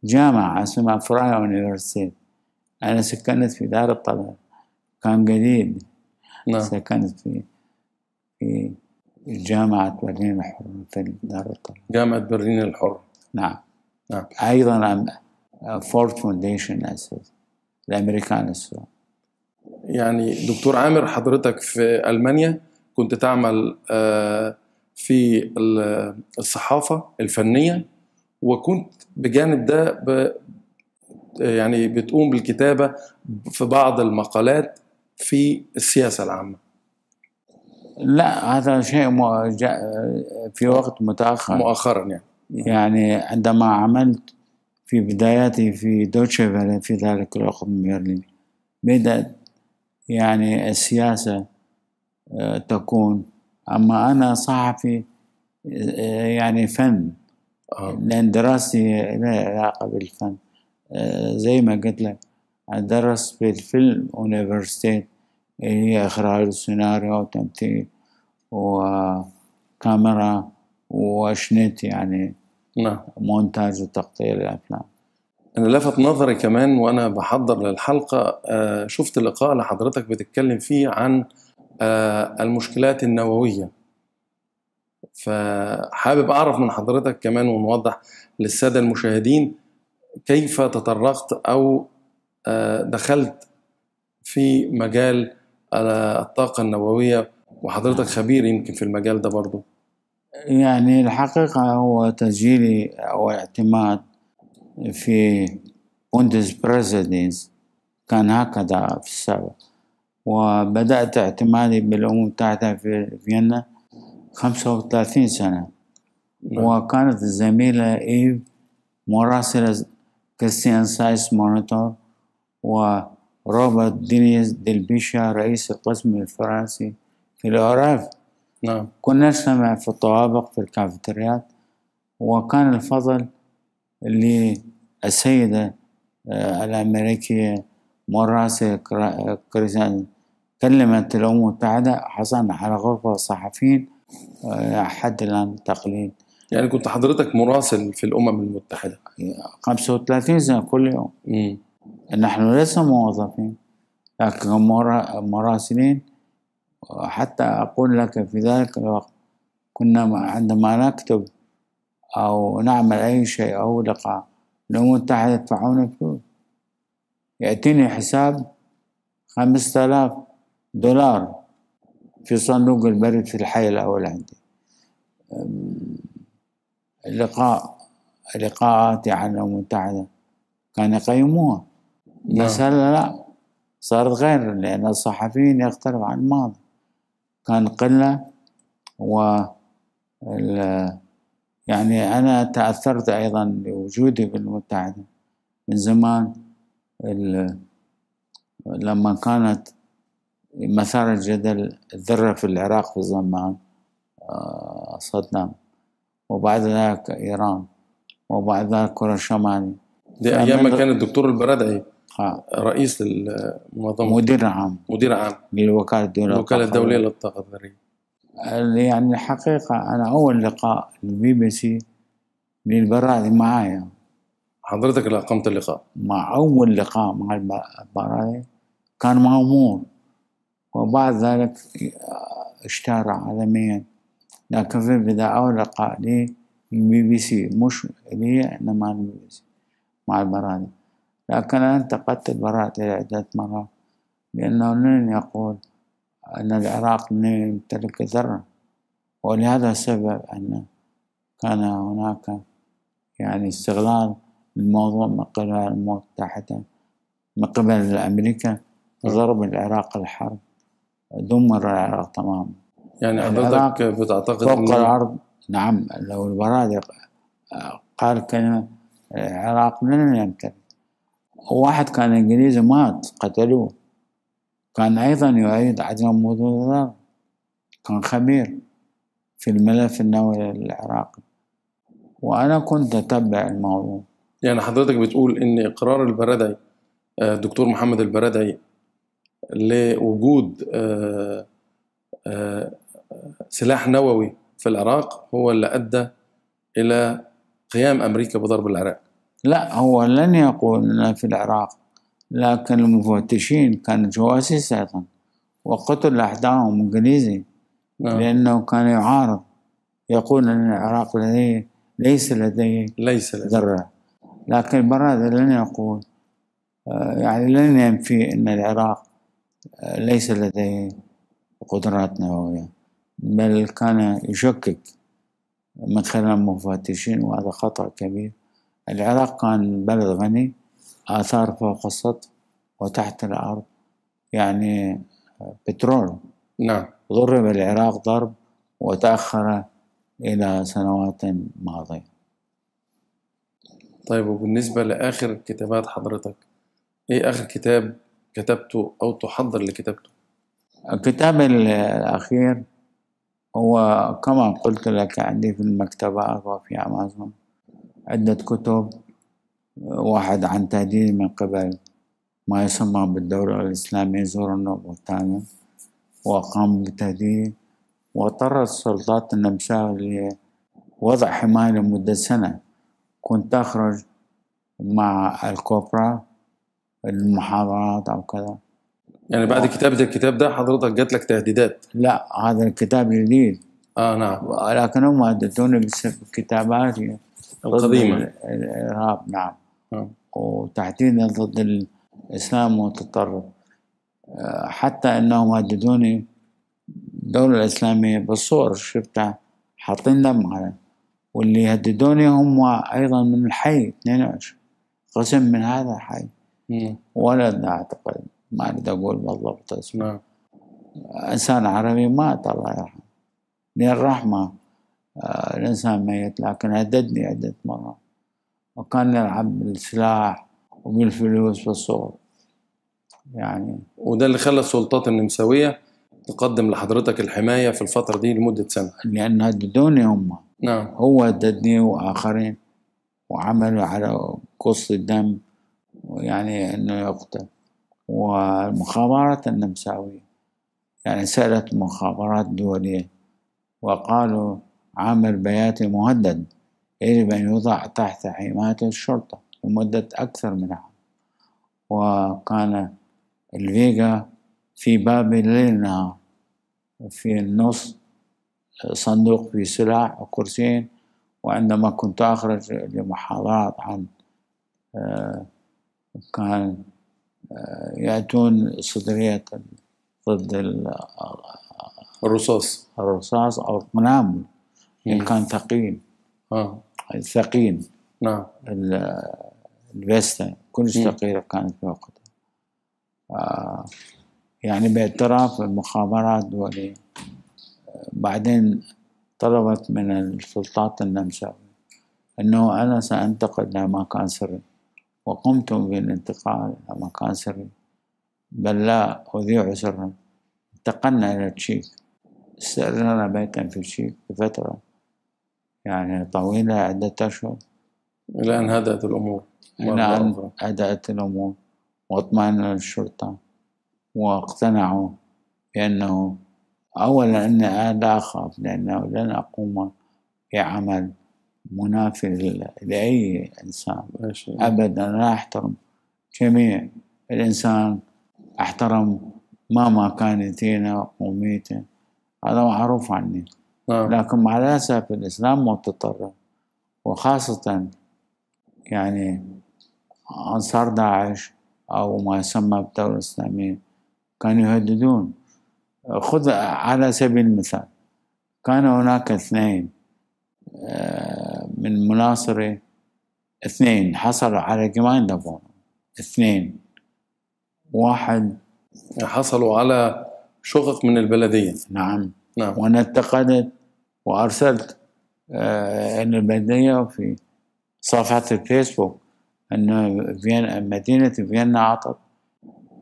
Speaker 2: جامعة اسمها فراي يونيفرسيتي. أنا سكنت في دار الطلبة كان جديد
Speaker 1: نعم.
Speaker 2: سكنت في في جامعة برلين الحرة في دار الطلبة.
Speaker 1: جامعة برلين الحرة
Speaker 2: نعم.
Speaker 1: نعم.
Speaker 2: أيضا Ford Foundation أسس. الأمريكان السود
Speaker 1: يعني دكتور عامر حضرتك في ألمانيا كنت تعمل آه، في ال- الصحافة الفنية وكنت بجانب ده ب يعني بتقوم بالكتابة في بعض المقالات في السياسة العامة.
Speaker 2: لا هذا شيء في وقت متأخر.
Speaker 1: مؤخرا يعني.
Speaker 2: يعني عندما عملت في بداياتي في دوتشي فيلي في ذلك الوقت من برلين. بدأت يعني السياسة آه، تكون. أما أنا صحفي آه، يعني فن.
Speaker 1: آه.
Speaker 2: لأن دراستي لها علاقة بالفن. زي ما قلت لك أنا درست في ال Film University اللي هي إخراج سيناريو وتمثيل وكاميرا و Schnitt يعني.
Speaker 1: نعم.
Speaker 2: مونتاج وتقطيع الأفلام.
Speaker 1: أنا لفت نظري كمان وأنا بحضر للحلقة آه، شفت لقاء لحضرتك بتتكلم فيه عن آه، المشكلات النووية. فحابب أعرف من حضرتك كمان ونوضح للسادة المشاهدين كيف تطرقت أو آه، دخلت في مجال الطاقة النووية. وحضرتك خبير يمكن في المجال ده برضو.
Speaker 2: يعني الحقيقة هو تسجيلي أو اعتماد في Bundespressedienst كان هكذا في السابق. وبدأت اعتمادي بالأمم المتحدة في فيينا خمسة وثلاثين سنة.
Speaker 1: نعم.
Speaker 2: وكانت الزميلة إيف مراسلة Christian Science Monitor وروبرت دينيس ديلبيشا رئيس القسم الفرنسي في ال ORF
Speaker 1: نعم.
Speaker 2: كنا نجتمع في الطوابق في الكافيتريات وكان الفضل للسيدة آه، الأمريكية مراسل كرا- كريستيان كلمت الأمم المتحدة حصلنا على غرفة صحفيين آه، حد الآن تقليد.
Speaker 1: يعني كنت حضرتك مراسل في الأمم المتحدة.
Speaker 2: 35 سنة كل يوم.
Speaker 1: مم.
Speaker 2: نحن لسه موظفين لكن مرا- مراسلين حتى أقول لك في ذلك الوقت كنا عندما نكتب أو نعمل أي شيء أو لقاء الأمم المتحدة يدفعون فلوس يأتيني حساب خمسة آلاف دولار في صندوق البريد في الحي الأول عندي. أم، اللقاء لقاءاتي عن الأمم المتحدة كان يقيموها. بس
Speaker 1: نعم.
Speaker 2: هلا لا صارت غير لأن الصحفيين يختلف عن الماضي. كان قلة و يعني أنا تأثرت أيضا بوجودي في المتحدة من زمان. ال- لما كانت مثار الجدل الذرة في العراق في زمان آه، صدام. وبعد ذلك إيران. وبعد ذلك كوريا الشمالية
Speaker 1: دي أيام ما كان الدكتور البرادعي.
Speaker 2: آه،
Speaker 1: رئيس المنظمة
Speaker 2: مدير عام.
Speaker 1: مدير عام.
Speaker 2: للوكالة الدولية
Speaker 1: الوكالة
Speaker 2: للطاقة.
Speaker 1: الدولية للطاقة الذرية
Speaker 2: يعني الحقيقة أنا أول لقاء للبي بي سي للبرادي معايا.
Speaker 1: حضرتك اللي أقمت اللقاء.
Speaker 2: مع أول لقاء مع الب- البرادي كان مغمور وبعد ذلك اشتهر عالميا. لكن في البداية أول لقاء لي البي بي سي مش لي إنما البي بي سي مع البرادي لكن أنا انتقدت البرادي عدة مرات لأنه لن يقول أن العراق لن يمتلك ذرة ولهذا السبب أن كان هناك يعني استغلال الموضوع من قبل المتحدة من قبل أمريكا ضرب العراق الحرب دمر العراق تماما.
Speaker 1: يعني حضرتك بتعتقد
Speaker 2: فوق الأرض. نعم لو البرادق قال كلمة العراق لن يمتلك؟ واحد كان إنجليزي مات قتلوه. كان أيضا يؤيد عدم وجود كان خبير في الملف النووي العراقي وأنا كنت أتبع الموضوع.
Speaker 1: يعني حضرتك بتقول إن إقرار البرادعي آه، الدكتور محمد البرادعي لوجود آه، آه، سلاح نووي في العراق هو اللي أدى إلى قيام أمريكا بضرب العراق.
Speaker 2: لا هو لن يقول أن في العراق لكن المفتشين كانوا جواسيس أيضا وقتل أحدهم إنجليزي
Speaker 1: نعم.
Speaker 2: لأنه كان يعارض يقول أن العراق لديه ليس لديه
Speaker 1: ليس لديه.
Speaker 2: ذرة لكن البرادة لن يقول آه، يعني لن ينفي أن العراق آه، ليس لديه قدرات نووية بل كان يشكك من خلال المفتشين وهذا خطأ كبير العراق كان بلد غني آثار فوق السطح وتحت الأرض يعني بترول.
Speaker 1: نعم.
Speaker 2: ضرب العراق ضرب وتأخر إلى سنوات ماضية.
Speaker 1: طيب وبالنسبة لآخر كتابات حضرتك إيه آخر كتاب كتبته أو تحضر لكتابته؟
Speaker 2: الكتاب الأخير هو كما قلت لك عندي في المكتبات وفي أمازون. عدة كتب واحد عن تهديد من قبل ما يسمى بالدولة الإسلامية زورنوف الثاني وقام بتهديد واضطرت السلطات النمساوية لوضع حماية لمدة سنة. كنت أخرج مع الكوبرا المحاضرات أو كذا.
Speaker 1: يعني بعد كتابة الكتاب ده حضرتك جات لك تهديدات؟
Speaker 2: لا هذا الكتاب جديد.
Speaker 1: آه نعم.
Speaker 2: لكن هم هددوني بالكتابات ضد
Speaker 1: القديمة.
Speaker 2: الإرهاب نعم.
Speaker 1: آه.
Speaker 2: وتحديدا ضد الإسلام المتطرف آه، حتى أنهم هددوني الدولة الإسلامية. بالصور شفتها. حاطين دم على واللي يهددوني هم أيضا من الحي 22 قسم من هذا الحي.
Speaker 1: مم.
Speaker 2: ولد أعتقد. ما أريد أقول بالضبط اسمه.
Speaker 1: نعم.
Speaker 2: إنسان عربي مات الله يرحمه. للرحمة آه، الإنسان ميت لكن هددني عدة مرات. وكان يلعب بالسلاح وبالفلوس بالصور يعني
Speaker 1: وده اللي خلى السلطات النمساوية تقدم لحضرتك الحماية في الفترة دي لمدة سنة.
Speaker 2: لأن هددوني هم.
Speaker 1: نعم.
Speaker 2: هو هددني وآخرين وعملوا على قص الدم يعني إنه يقتل. والمخابرات النمساوية يعني سألت مخابرات دولية وقالوا عامر بياتي مهدد يجب أن يوضع تحت حماية الشرطة لمدة أكثر من عام. وكان الفيجا في باب الليل في النص صندوق فيه سلاح وكرسيين وعندما كنت أخرج لمحاضرات عن آه، كان آه، يأتون صدرية ضد ال-
Speaker 1: الرصاص.
Speaker 2: الرصاص أو القنابل.
Speaker 1: مم.
Speaker 2: كان ثقيل.
Speaker 1: آه.
Speaker 2: ثقيل.
Speaker 1: نعم.
Speaker 2: ال- الفيستا كلش
Speaker 1: مم.
Speaker 2: ثقيلة كانت في وقتها. آه يعني باعتراف المخابرات الدولية آه، بعدين طلبت من السلطات النمساوية أنه أنا سأنتقل إلى مكان سري. وقمت بالانتقال إلى مكان سري. بل لا أذيع سرا. انتقلنا إلى تشيك. استأجرنا بيتا في تشيك بفترة. يعني طويلة عدة أشهر.
Speaker 1: إلى أن هدأت الأمور.
Speaker 2: إلى أن. هدأت الأمور. واطمأن الشرطة واقتنعوا بأنه أولا أني أنا لا أخاف لأنه لن أقوم بعمل منافي لأي إنسان. أبدا لا أحترم. جميع الإنسان أحترم مهما كانت دينه وقوميته هذا معروف عني.
Speaker 1: نعم.
Speaker 2: لكن مع الأسف الإسلام متطرف وخاصة يعني أنصار داعش أو ما يسمى بالدولة الإسلامية كانوا يهددون. خذ على سبيل المثال كان هناك اثنين آه، من مناصري اثنين حصلوا على جماين دبون اثنين. واحد
Speaker 1: حصلوا على شقق من البلدية.
Speaker 2: نعم.
Speaker 1: نعم.
Speaker 2: وأنا انتقدت وأرسلت آه، البلديه في صفحة الفيسبوك أن فيينا مدينة فيينا اعطت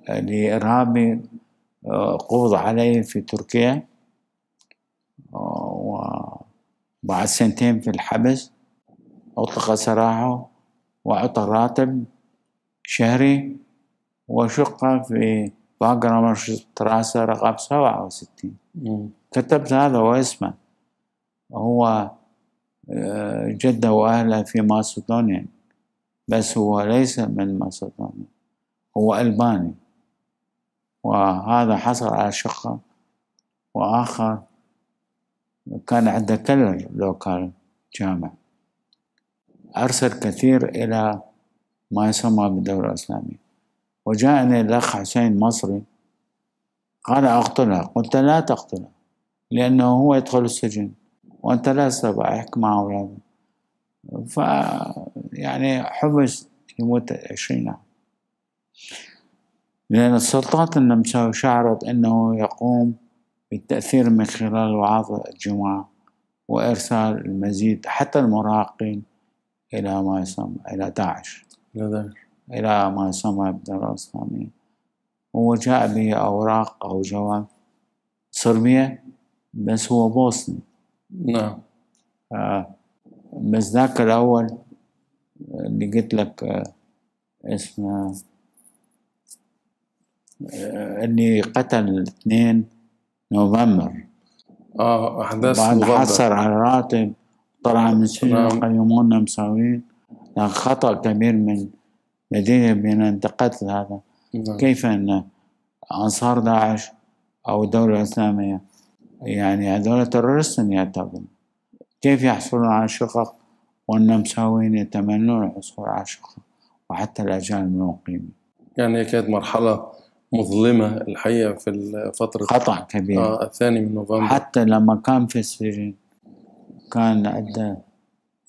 Speaker 2: آه، لارهابي آه، قبض عليه في تركيا وبعد سنتين في الحبس أطلق سراحه وأعطى راتب شهري وشقة في باقرة تراسة رقم سبعة وستين. كتبت هذا واسمه هو آه، جده وأهله في ماسدونيا بس هو ليس من ماسدونيا هو ألباني. وهذا حصل على شقة وآخر كان عنده كلر لوكال جامع. أرسل كثير إلى ما يسمى بالدولة الإسلامية. وجاءني الأخ حسين مصري قال أقتله قلت لا تقتله لأنه هو يدخل السجن. تستطيع احكي مع أولاده ف يعني حبس يموت عشرين عام. لأن السلطات النمساوية شعرت أنه يقوم بالتأثير من خلال وعظ الجماعة وإرسال المزيد حتى المراهقين إلى ما يسمى إلى داعش.
Speaker 1: إلى داعش.
Speaker 2: إلى ما يسمى بالدولة الإسلامية هو جاء به أوراق أو جواب صربية بس هو بوسني.
Speaker 1: نعم
Speaker 2: آه بس ذاك الأول اللي قلت لك آه اسمه آه اللي قتل اثنين نوفمبر
Speaker 1: آه أحداث
Speaker 2: بعد. حصر على راتب طلع من السجن
Speaker 1: نعم.
Speaker 2: قيمونا مساويين لكن خطأ كبير من مدينة بين انتقدت هذا
Speaker 1: نعم.
Speaker 2: كيف أن أنصار داعش أو الدولة الإسلامية يعني هذول ترورستين يعتبرون. كيف يحصلون على شقق؟ والنمساويين يتمنون الحصول على شقق وحتى الأجانب المقيمين.
Speaker 1: يعني كانت مرحلة مظلمة الحقيقة في فترة
Speaker 2: خطأ كبير.
Speaker 1: آه الثاني من نوفمبر.
Speaker 2: حتى لما كان في السجن كان عنده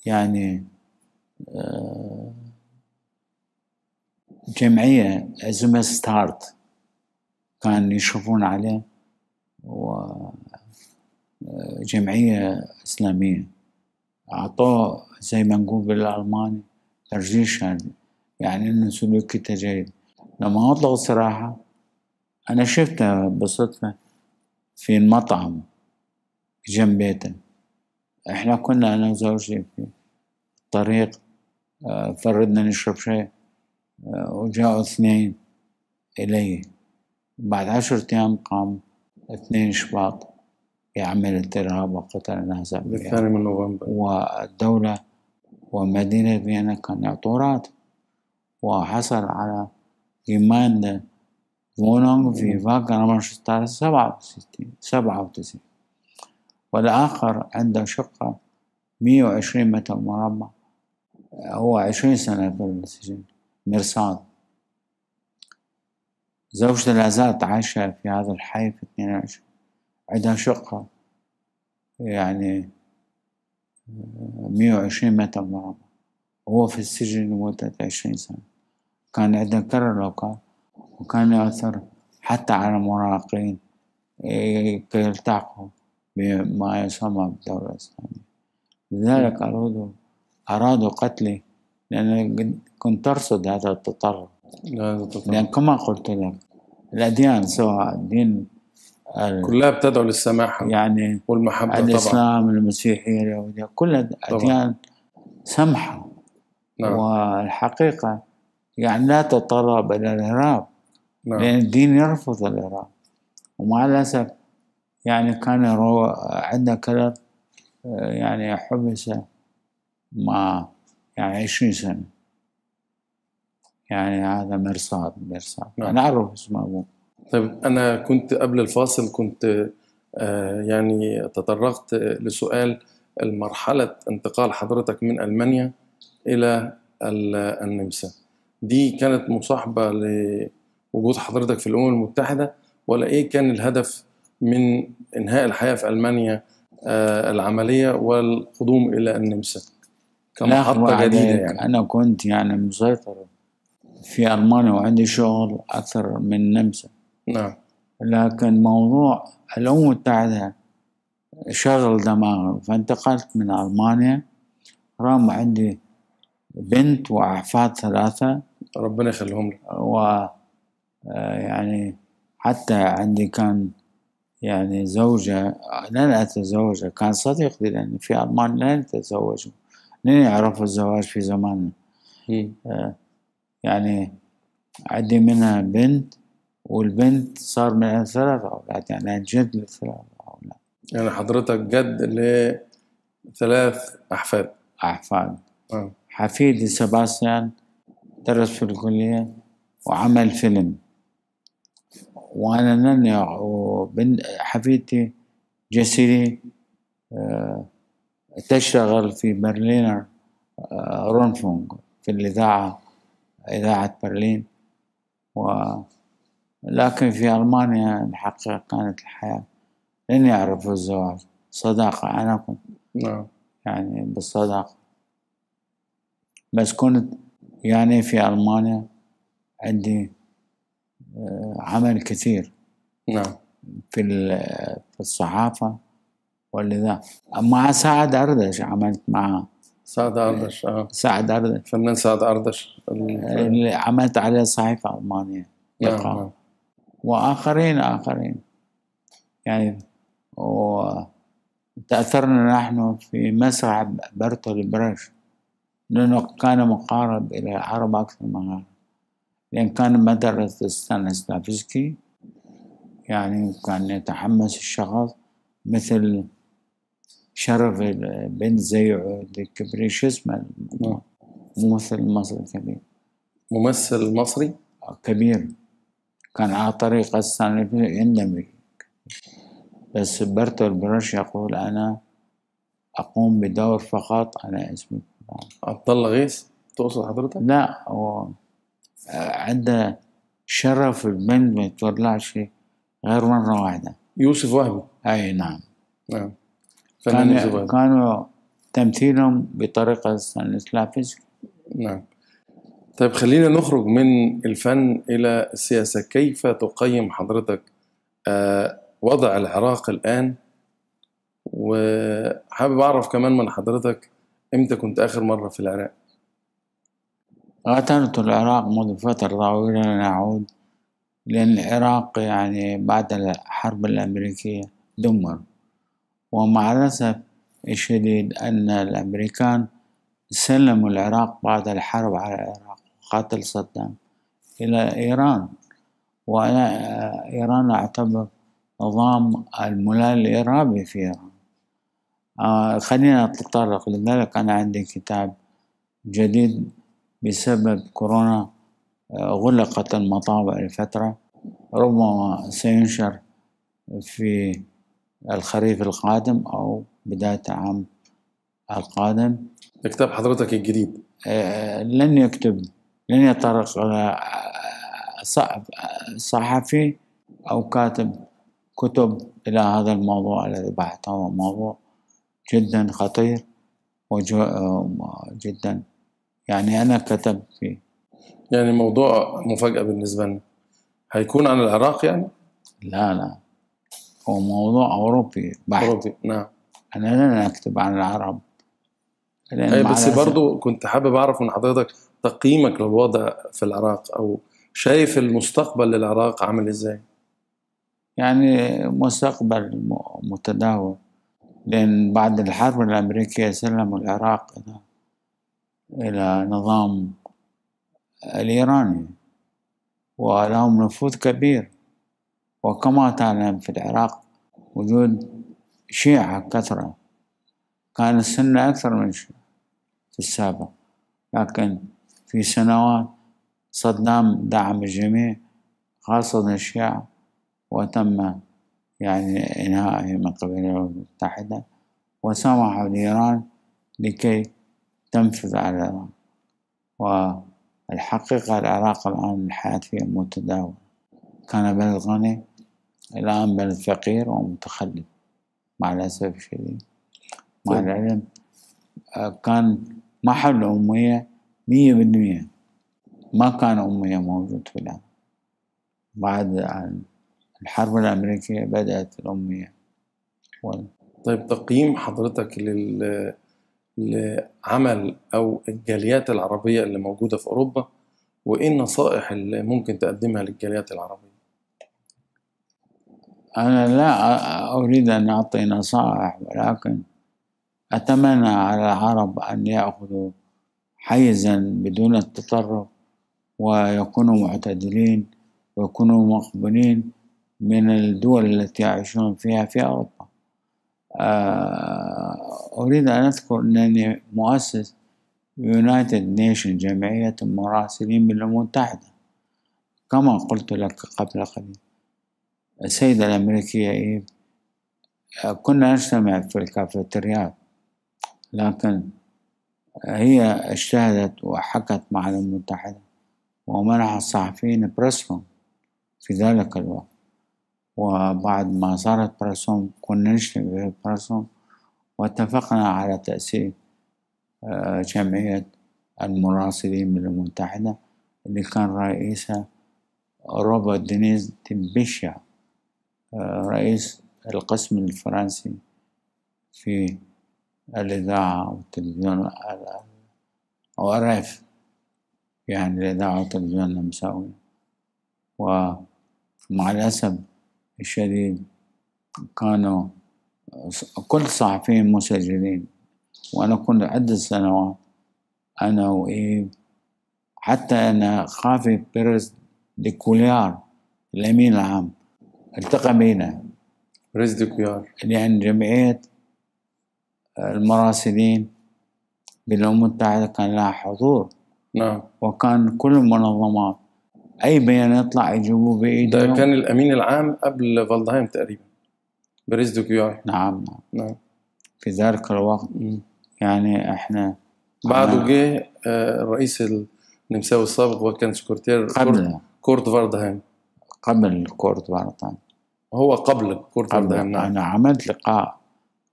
Speaker 2: يعني آه، جمعية اسمها ستارت كان يشوفون عليه وجمعية إسلامية. أعطوه زي ما نقول بالألماني ترجيشا يعني إنه سلوكيته جيد. لما أطلق الصراحة أنا شفته بالصدفة في المطعم جنب بيته. إحنا كنا أنا وزوجتي في الطريق آه، فردنا نشرب شيء آه، وجاءوا اثنين إلي. بعد عشرة أيام قام اثنين شباط. بعملية إرهاب وقتل ناس أبرياء
Speaker 1: الثاني من نوفمبر.
Speaker 2: والدولة ومدينة فيينا كان راتب وحصل على جيماند فونونغ في فاكر عمر سبعة وستين سبعة وتسعين. والآخر عنده شقة مية وعشرين متر مربع هو عشرين سنة في السجن مرصاد. زوجته لا زالت عايشة في هذا الحي في اثنين وعشرين. عندها شقة يعني مية وعشرين متر مربع. وهو في السجن لمدة عشرين سنة. كان كرة لوكال وكان يؤثر حتى على المراهقين كي يلتحقوا بما يسمى بالدولة الإسلامية. لذلك أرادوا أرادوا قتلي لأن كنت أرصد هذا التطرف. لأن كما قلت لك الأديان سواء دين
Speaker 1: كلها بتدعو للسماحة
Speaker 2: يعني
Speaker 1: والمحبة طبعا.
Speaker 2: الإسلام المسيحية اليهودية كل الأديان سمحة.
Speaker 1: نعم.
Speaker 2: والحقيقة يعني لا تتطلب إلى الإرهاب.
Speaker 1: نعم.
Speaker 2: لأن الدين يرفض الإرهاب. ومع الأسف يعني كان رو... عندنا كلب آه، يعني حبس مع يعني عشرين سنة. يعني هذا مرصاد مرصاد.
Speaker 1: نعم.
Speaker 2: أنا أعرف اسمه. أبوه
Speaker 1: طيب أنا كنت قبل الفاصل كنت آه، يعني تطرقت لسؤال المرحلة انتقال حضرتك من ألمانيا إلى ال- النمسا. دي كانت مصاحبة لوجود حضرتك في الأمم المتحدة ولا إيه كان الهدف من إنهاء الحياة في ألمانيا آه، العملية والقدوم إلى النمسا؟ كمحطة جديدة يعني
Speaker 2: أنا كنت يعني مسيطر في ألمانيا وعندي شغل أكثر من النمسا
Speaker 1: نعم.
Speaker 2: لكن موضوع الأمم المتحدة شغل دماغي فانتقلت من ألمانيا. رغم عندي بنت وأحفاد ثلاثة.
Speaker 1: ربنا يخليهم لك.
Speaker 2: و آه، يعني حتى عندي كان يعني زوجة لن أتزوجها. كان صديق لي لأن في ألمانيا لن يتزوجوا. لن يعرفوا الزواج في زماننا.
Speaker 1: مم.
Speaker 2: يعني عندي منها بنت والبنت صار منها ثلاث أولاد يعني أنا جد لثلاث أولاد
Speaker 1: يعني حضرتك جد لثلاث أحفاد.
Speaker 2: أحفاد.
Speaker 1: آه.
Speaker 2: حفيدي سباستيان درس في الكلية وعمل فيلم. وأنا نني وبن حفيدتي جسيري آه، تشتغل في برلينر آه، رونفونغ في الإذاعة إذاعة برلين. و لكن في ألمانيا الحقيقة كانت الحياة لن يعرفوا الزواج. صداقة أنا كنت
Speaker 1: نعم.
Speaker 2: يعني بالصداقة. بس كنت يعني في ألمانيا عندي آه، عمل كثير.
Speaker 1: نعم.
Speaker 2: في في الصحافة ولذا مع سعد أردش عملت مع
Speaker 1: سعد أردش آه.
Speaker 2: سعد أردش.
Speaker 1: فنان سعد أردش. ال-
Speaker 2: اللي عملت عليه صحيفة ألمانية.
Speaker 1: نعم. نعم.
Speaker 2: وآخرين آخرين. يعني وتأثرنا نحن في مسرح برتول بريش لأنه كان مقارب إلى العرب أكثر من غيره لأن كان مدرسة ستانسلافسكي يعني كان يتحمس الشخص مثل شرف بن زيع الكبري. شو اسمه؟
Speaker 1: نعم.
Speaker 2: ممثل مصري كبير.
Speaker 1: ممثل مصري؟
Speaker 2: كبير. كان على طريقة ستانلي يندمج بس برتول برش يقول أنا أقوم بدور فقط اسمي فلان.
Speaker 1: عبد الله غيث تقصد حضرتك؟
Speaker 2: لا هو عنده شرف البنت ما يطلعش غير مرة واحدة.
Speaker 1: يوسف وهبي؟
Speaker 2: أي نعم.
Speaker 1: نعم.
Speaker 2: كان كانوا تمثيلهم بطريقة ستانسلافسكي
Speaker 1: نعم. طيب خلينا نخرج من الفن إلى السياسة. كيف تقيم حضرتك آه، وضع العراق الآن؟ وحابب أعرف كمان من حضرتك إمتى كنت آخر مرة في العراق؟
Speaker 2: غادرت العراق منذ فترة طويلة لن أعود لأن العراق يعني بعد الحرب الأمريكية دمر. ومع الأسف الشديد أن الأمريكان سلموا العراق بعد الحرب على العراق. قاتل صدام إلى إيران. وأنا إيران أعتبر نظام الملاء الإرهابي في إيران. آه خلينا نتطرق لذلك. أنا عندي كتاب جديد بسبب كورونا آه، غلقت المطابع لفترة. ربما سينشر في الخريف القادم أو بداية العام القادم.
Speaker 1: كتاب حضرتك الجديد.
Speaker 2: آه، لن يكتب لن إلى صح- صحفي أو كاتب كتب إلى هذا الموضوع الذي بحثه هو موضوع جدا خطير وجدا يعني أنا كتبت فيه.
Speaker 1: يعني موضوع مفاجأة بالنسبة لنا. هيكون عن العراق يعني؟
Speaker 2: لا لا. هو موضوع أوروبي بحت
Speaker 1: أوروبي نعم.
Speaker 2: أنا لن أكتب عن العرب.
Speaker 1: أي بس برضو كنت حابب أعرف من حضرتك تقييمك للوضع في العراق أو شايف المستقبل للعراق عامل إزاي؟
Speaker 2: يعني مستقبل متداول. لأن بعد الحرب الأمريكية سلموا العراق إلى إلى نظام الإيراني ولهم نفوذ كبير. وكما تعلم في العراق وجود شيعة كثرة. كان السنة أكثر من الشيعة في السابق. لكن في سنوات صدام دعم الجميع خاصة الشيعة وتم يعني إنهائه من قبل الولايات المتحدة وسمحوا لإيران لكي تنفذ على العراق. والحقيقة العراق الآن الحياة فيه متداولة. كان بلد غني الآن بلد فقير ومتخلف مع الأسف الشديد. مع
Speaker 1: طيب.
Speaker 2: العلم كان محل الأمية مية بالمية. ما كان أمية موجود في العراق بعد الحرب الأمريكية بدأت الأمية. وال-
Speaker 1: طيب تقييم حضرتك لل... لعمل أو الجاليات العربية اللي موجودة في أوروبا وإيه النصائح اللي ممكن تقدمها للجاليات العربية؟
Speaker 2: أنا لا أريد أن أعطي نصائح ولكن أتمنى على العرب أن يأخذوا حيزا بدون التطرف ويكونوا معتدلين ويكونوا مقبولين من الدول التي يعيشون فيها في أوروبا. آه، أريد أن أذكر أنني مؤسس United Nation جمعية المراسلين بالأمم المتحدة. كما قلت لك قبل قليل السيدة الأمريكية إيف كنا نجتمع في الكافيتريات لكن هي اجتهدت وحكت مع الأمم المتحدة ومنح الصحفيين برسهم في ذلك الوقت. وبعد ما صارت نجتمع في برسوم واتفقنا على تأسيس آه، جمعية المراسلين بالأمم المتحدة اللي كان رئيسها روبرت دينيز تمبيشيا آه، رئيس القسم الفرنسي في الإذاعة والتلفزيون أو أرف يعني الإذاعة والتلفزيون النمساوي ومع الأسف الشديد كانوا كل صحفيين مسجلين. وأنا كنت عدة سنوات أنا وإيب حتى أنا خافي بيرز ديكوليار الأمين العام. التقى بينا.
Speaker 1: بيريز ديكويار
Speaker 2: لأن جمعية المراسلين بالأمم المتحدة كان لها حضور.
Speaker 1: نعم.
Speaker 2: وكان كل المنظمات أي بيان يطلع يجيبوه
Speaker 1: ده
Speaker 2: بإيدهم
Speaker 1: كان الأمين العام قبل فالدهايم تقريبا بيريز ديكويار
Speaker 2: نعم نعم.
Speaker 1: نعم.
Speaker 2: في ذلك الوقت. يعني إحنا
Speaker 1: بعده جه آه، الرئيس النمساوي السابق وكان سكرتير
Speaker 2: قبل.
Speaker 1: كورت فالدهايم
Speaker 2: قبل كورت بارتان
Speaker 1: هو قبل كورت فاردهايم نعم.
Speaker 2: أنا عملت لقاء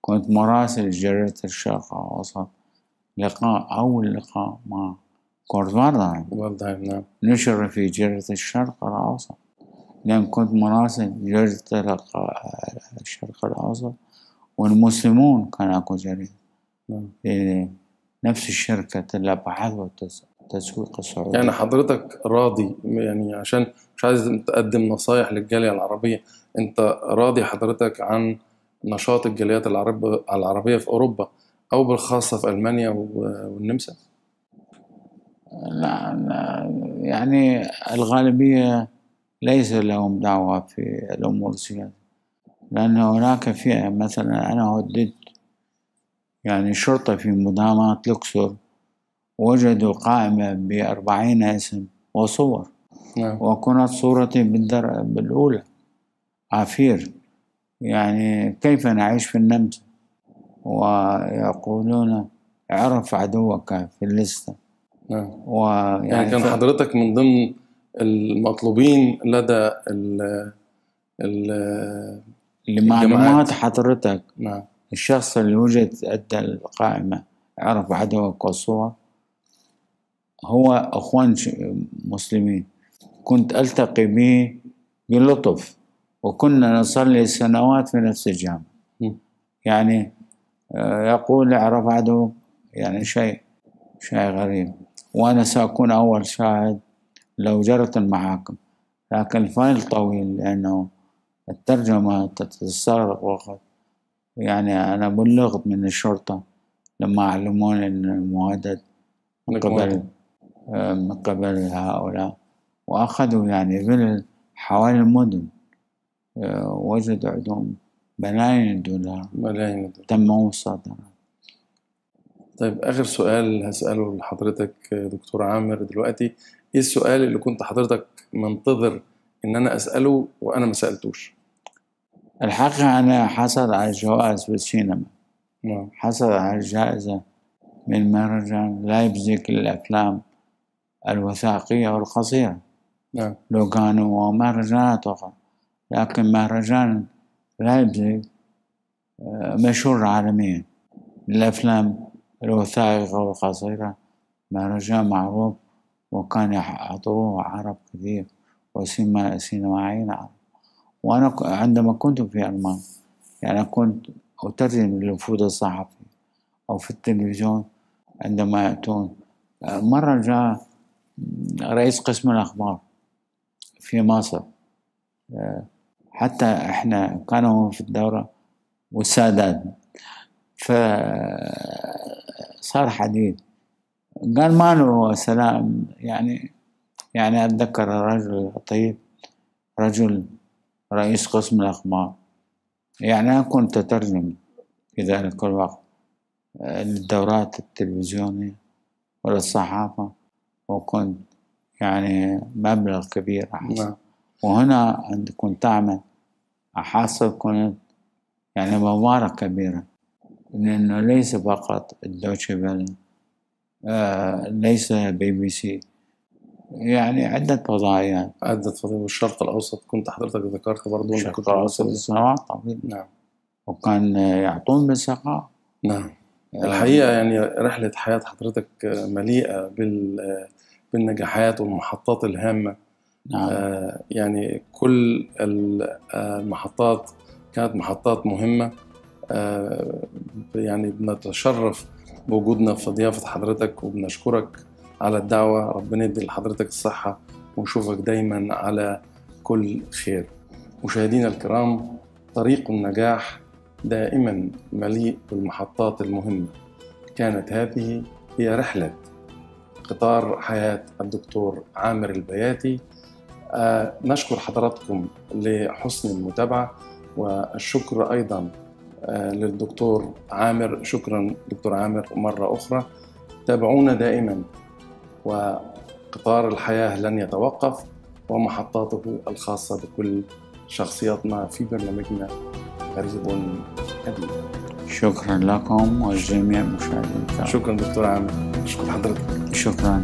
Speaker 2: كنت مراسل جريدة الشرق الأوسط لقاء أول لقاء مع كورت بارتان
Speaker 1: فاردهايم نعم.
Speaker 2: نشر في جريدة الشرق الأوسط. لأن كنت مراسل جريدة الشرق الأوسط والمسلمون كان أكو جريدة.
Speaker 1: نعم.
Speaker 2: نفس الشركة الأبحاث والتسويق السعودي.
Speaker 1: يعني حضرتك راضي يعني عشان مش عايز تقدم نصايح للجالية العربية أنت راضي حضرتك عن نشاط الجاليات العرب العربية في أوروبا أو بالخاصة في ألمانيا والنمسا؟
Speaker 2: لا يعني الغالبية ليس لهم دعوة في الأمور السياسية. لأن هناك فئة مثلا أنا هددت يعني شرطة في مدامات لوكسور. وجدوا قائمة بأربعين اسم وصور.
Speaker 1: نعم.
Speaker 2: وكانت صورتي بالدر... بالأولى. عفير. يعني كيف نعيش في النمسا ويقولون اعرف عدوك في الليستة.
Speaker 1: نعم.
Speaker 2: ويعني
Speaker 1: يعني كان
Speaker 2: ف-
Speaker 1: حضرتك من ضمن المطلوبين لدى ال ال
Speaker 2: لمعلومات. حضرتك.
Speaker 1: نعم.
Speaker 2: الشخص اللي وجد أدى القائمة اعرف عدوك والصور هو أخوان مسلمين. كنت ألتقي به بلطف. وكنا نصلي سنوات في نفس الجامع. يعني آه، يقول اعرف عدوك يعني شيء شيء غريب. وأنا سأكون أول شاهد لو جرت المحاكم. لكن الفايل طويل لأنه الترجمة تستغرق وقت. يعني أنا بلغت من الشرطة لما علموني إن المهدد من قبل. آه، من قبل هؤلاء. وأخذوا يعني فيلل حوالي المدن. آه، وجدوا عندهم بلايين الدولار
Speaker 1: ملايين الدولار.
Speaker 2: تم مصادرة.
Speaker 1: طيب آخر سؤال هسأله لحضرتك دكتور عامر دلوقتي. إيه السؤال اللي كنت حضرتك منتظر إن أنا أسأله وأنا ما سألتوش؟
Speaker 2: الحقيقة أنا حصل على جوائز في السينما
Speaker 1: نعم.
Speaker 2: حصل على جائزة من مهرجان لايبزيغ للأفلام الوثائقية والقصيرة.
Speaker 1: نعم.
Speaker 2: لوغانو ومهرجانات أخرى لكن مهرجان لايبزيغ آه، مشهور عالميا. للأفلام الوثائقية والقصيرة مهرجان معروف وكان يحضروه عرب كثير وسينما سينمائيين عرب. وأنا عندما كنت في ألمانيا يعني كنت أترجم للوفود الصحفي أو في التلفزيون عندما يأتون. آه، مرة جاء رئيس قسم الأخبار في مصر. آه، حتى إحنا كانوا في الدورة والسادات فصار حديث. قال ما له سلام. يعني يعني أتذكر رجل لطيف رجل رئيس قسم الأخبار. يعني أنا كنت أترجم في ذلك الوقت آه، للدورات التلفزيونية وللصحافة وكنت يعني مبلغ كبير أحصل
Speaker 1: نعم.
Speaker 2: وهنا كنت أعمل أحصل كنت يعني مبالغ كبيرة. لأنه ليس فقط ال Deutsche Welle آه ليس بي بي سي. يعني عدة فضائيات.
Speaker 1: عدة فضيلة والشرق الأوسط كنت حضرتك ذكرت برضو إنك كنت
Speaker 2: شغال
Speaker 1: واصل
Speaker 2: سنوات طويلة.
Speaker 1: نعم.
Speaker 2: وكان يعطون بالسخاء
Speaker 1: نعم. الحقيقة يعني رحلة حياة حضرتك مليئة بال بالنجاحات والمحطات الهامة.
Speaker 2: نعم.
Speaker 1: آه، يعني كل ال- آه، المحطات كانت محطات مهمة. آه، يعني بنتشرف بوجودنا في ضيافة حضرتك وبنشكرك على الدعوة. ربنا يدي لحضرتك الصحة ونشوفك دايما على كل خير. مشاهدينا الكرام طريق النجاح دائما مليء بالمحطات المهمة. كانت هذه هي رحلة قطار حياة الدكتور عامر البياتي. نشكر حضراتكم لحسن المتابعة والشكر أيضا آه، للدكتور عامر. شكرا دكتور عامر مرة أخرى. تابعونا دائما وقطار الحياة لن يتوقف ومحطاته الخاصة بكل شخصياتنا في برنامجنا غريب قديم
Speaker 2: شكرا لكم والجميع مشاهدينا.
Speaker 1: شكرا دكتور عامر. شكرا حضرتك.
Speaker 2: شكرا.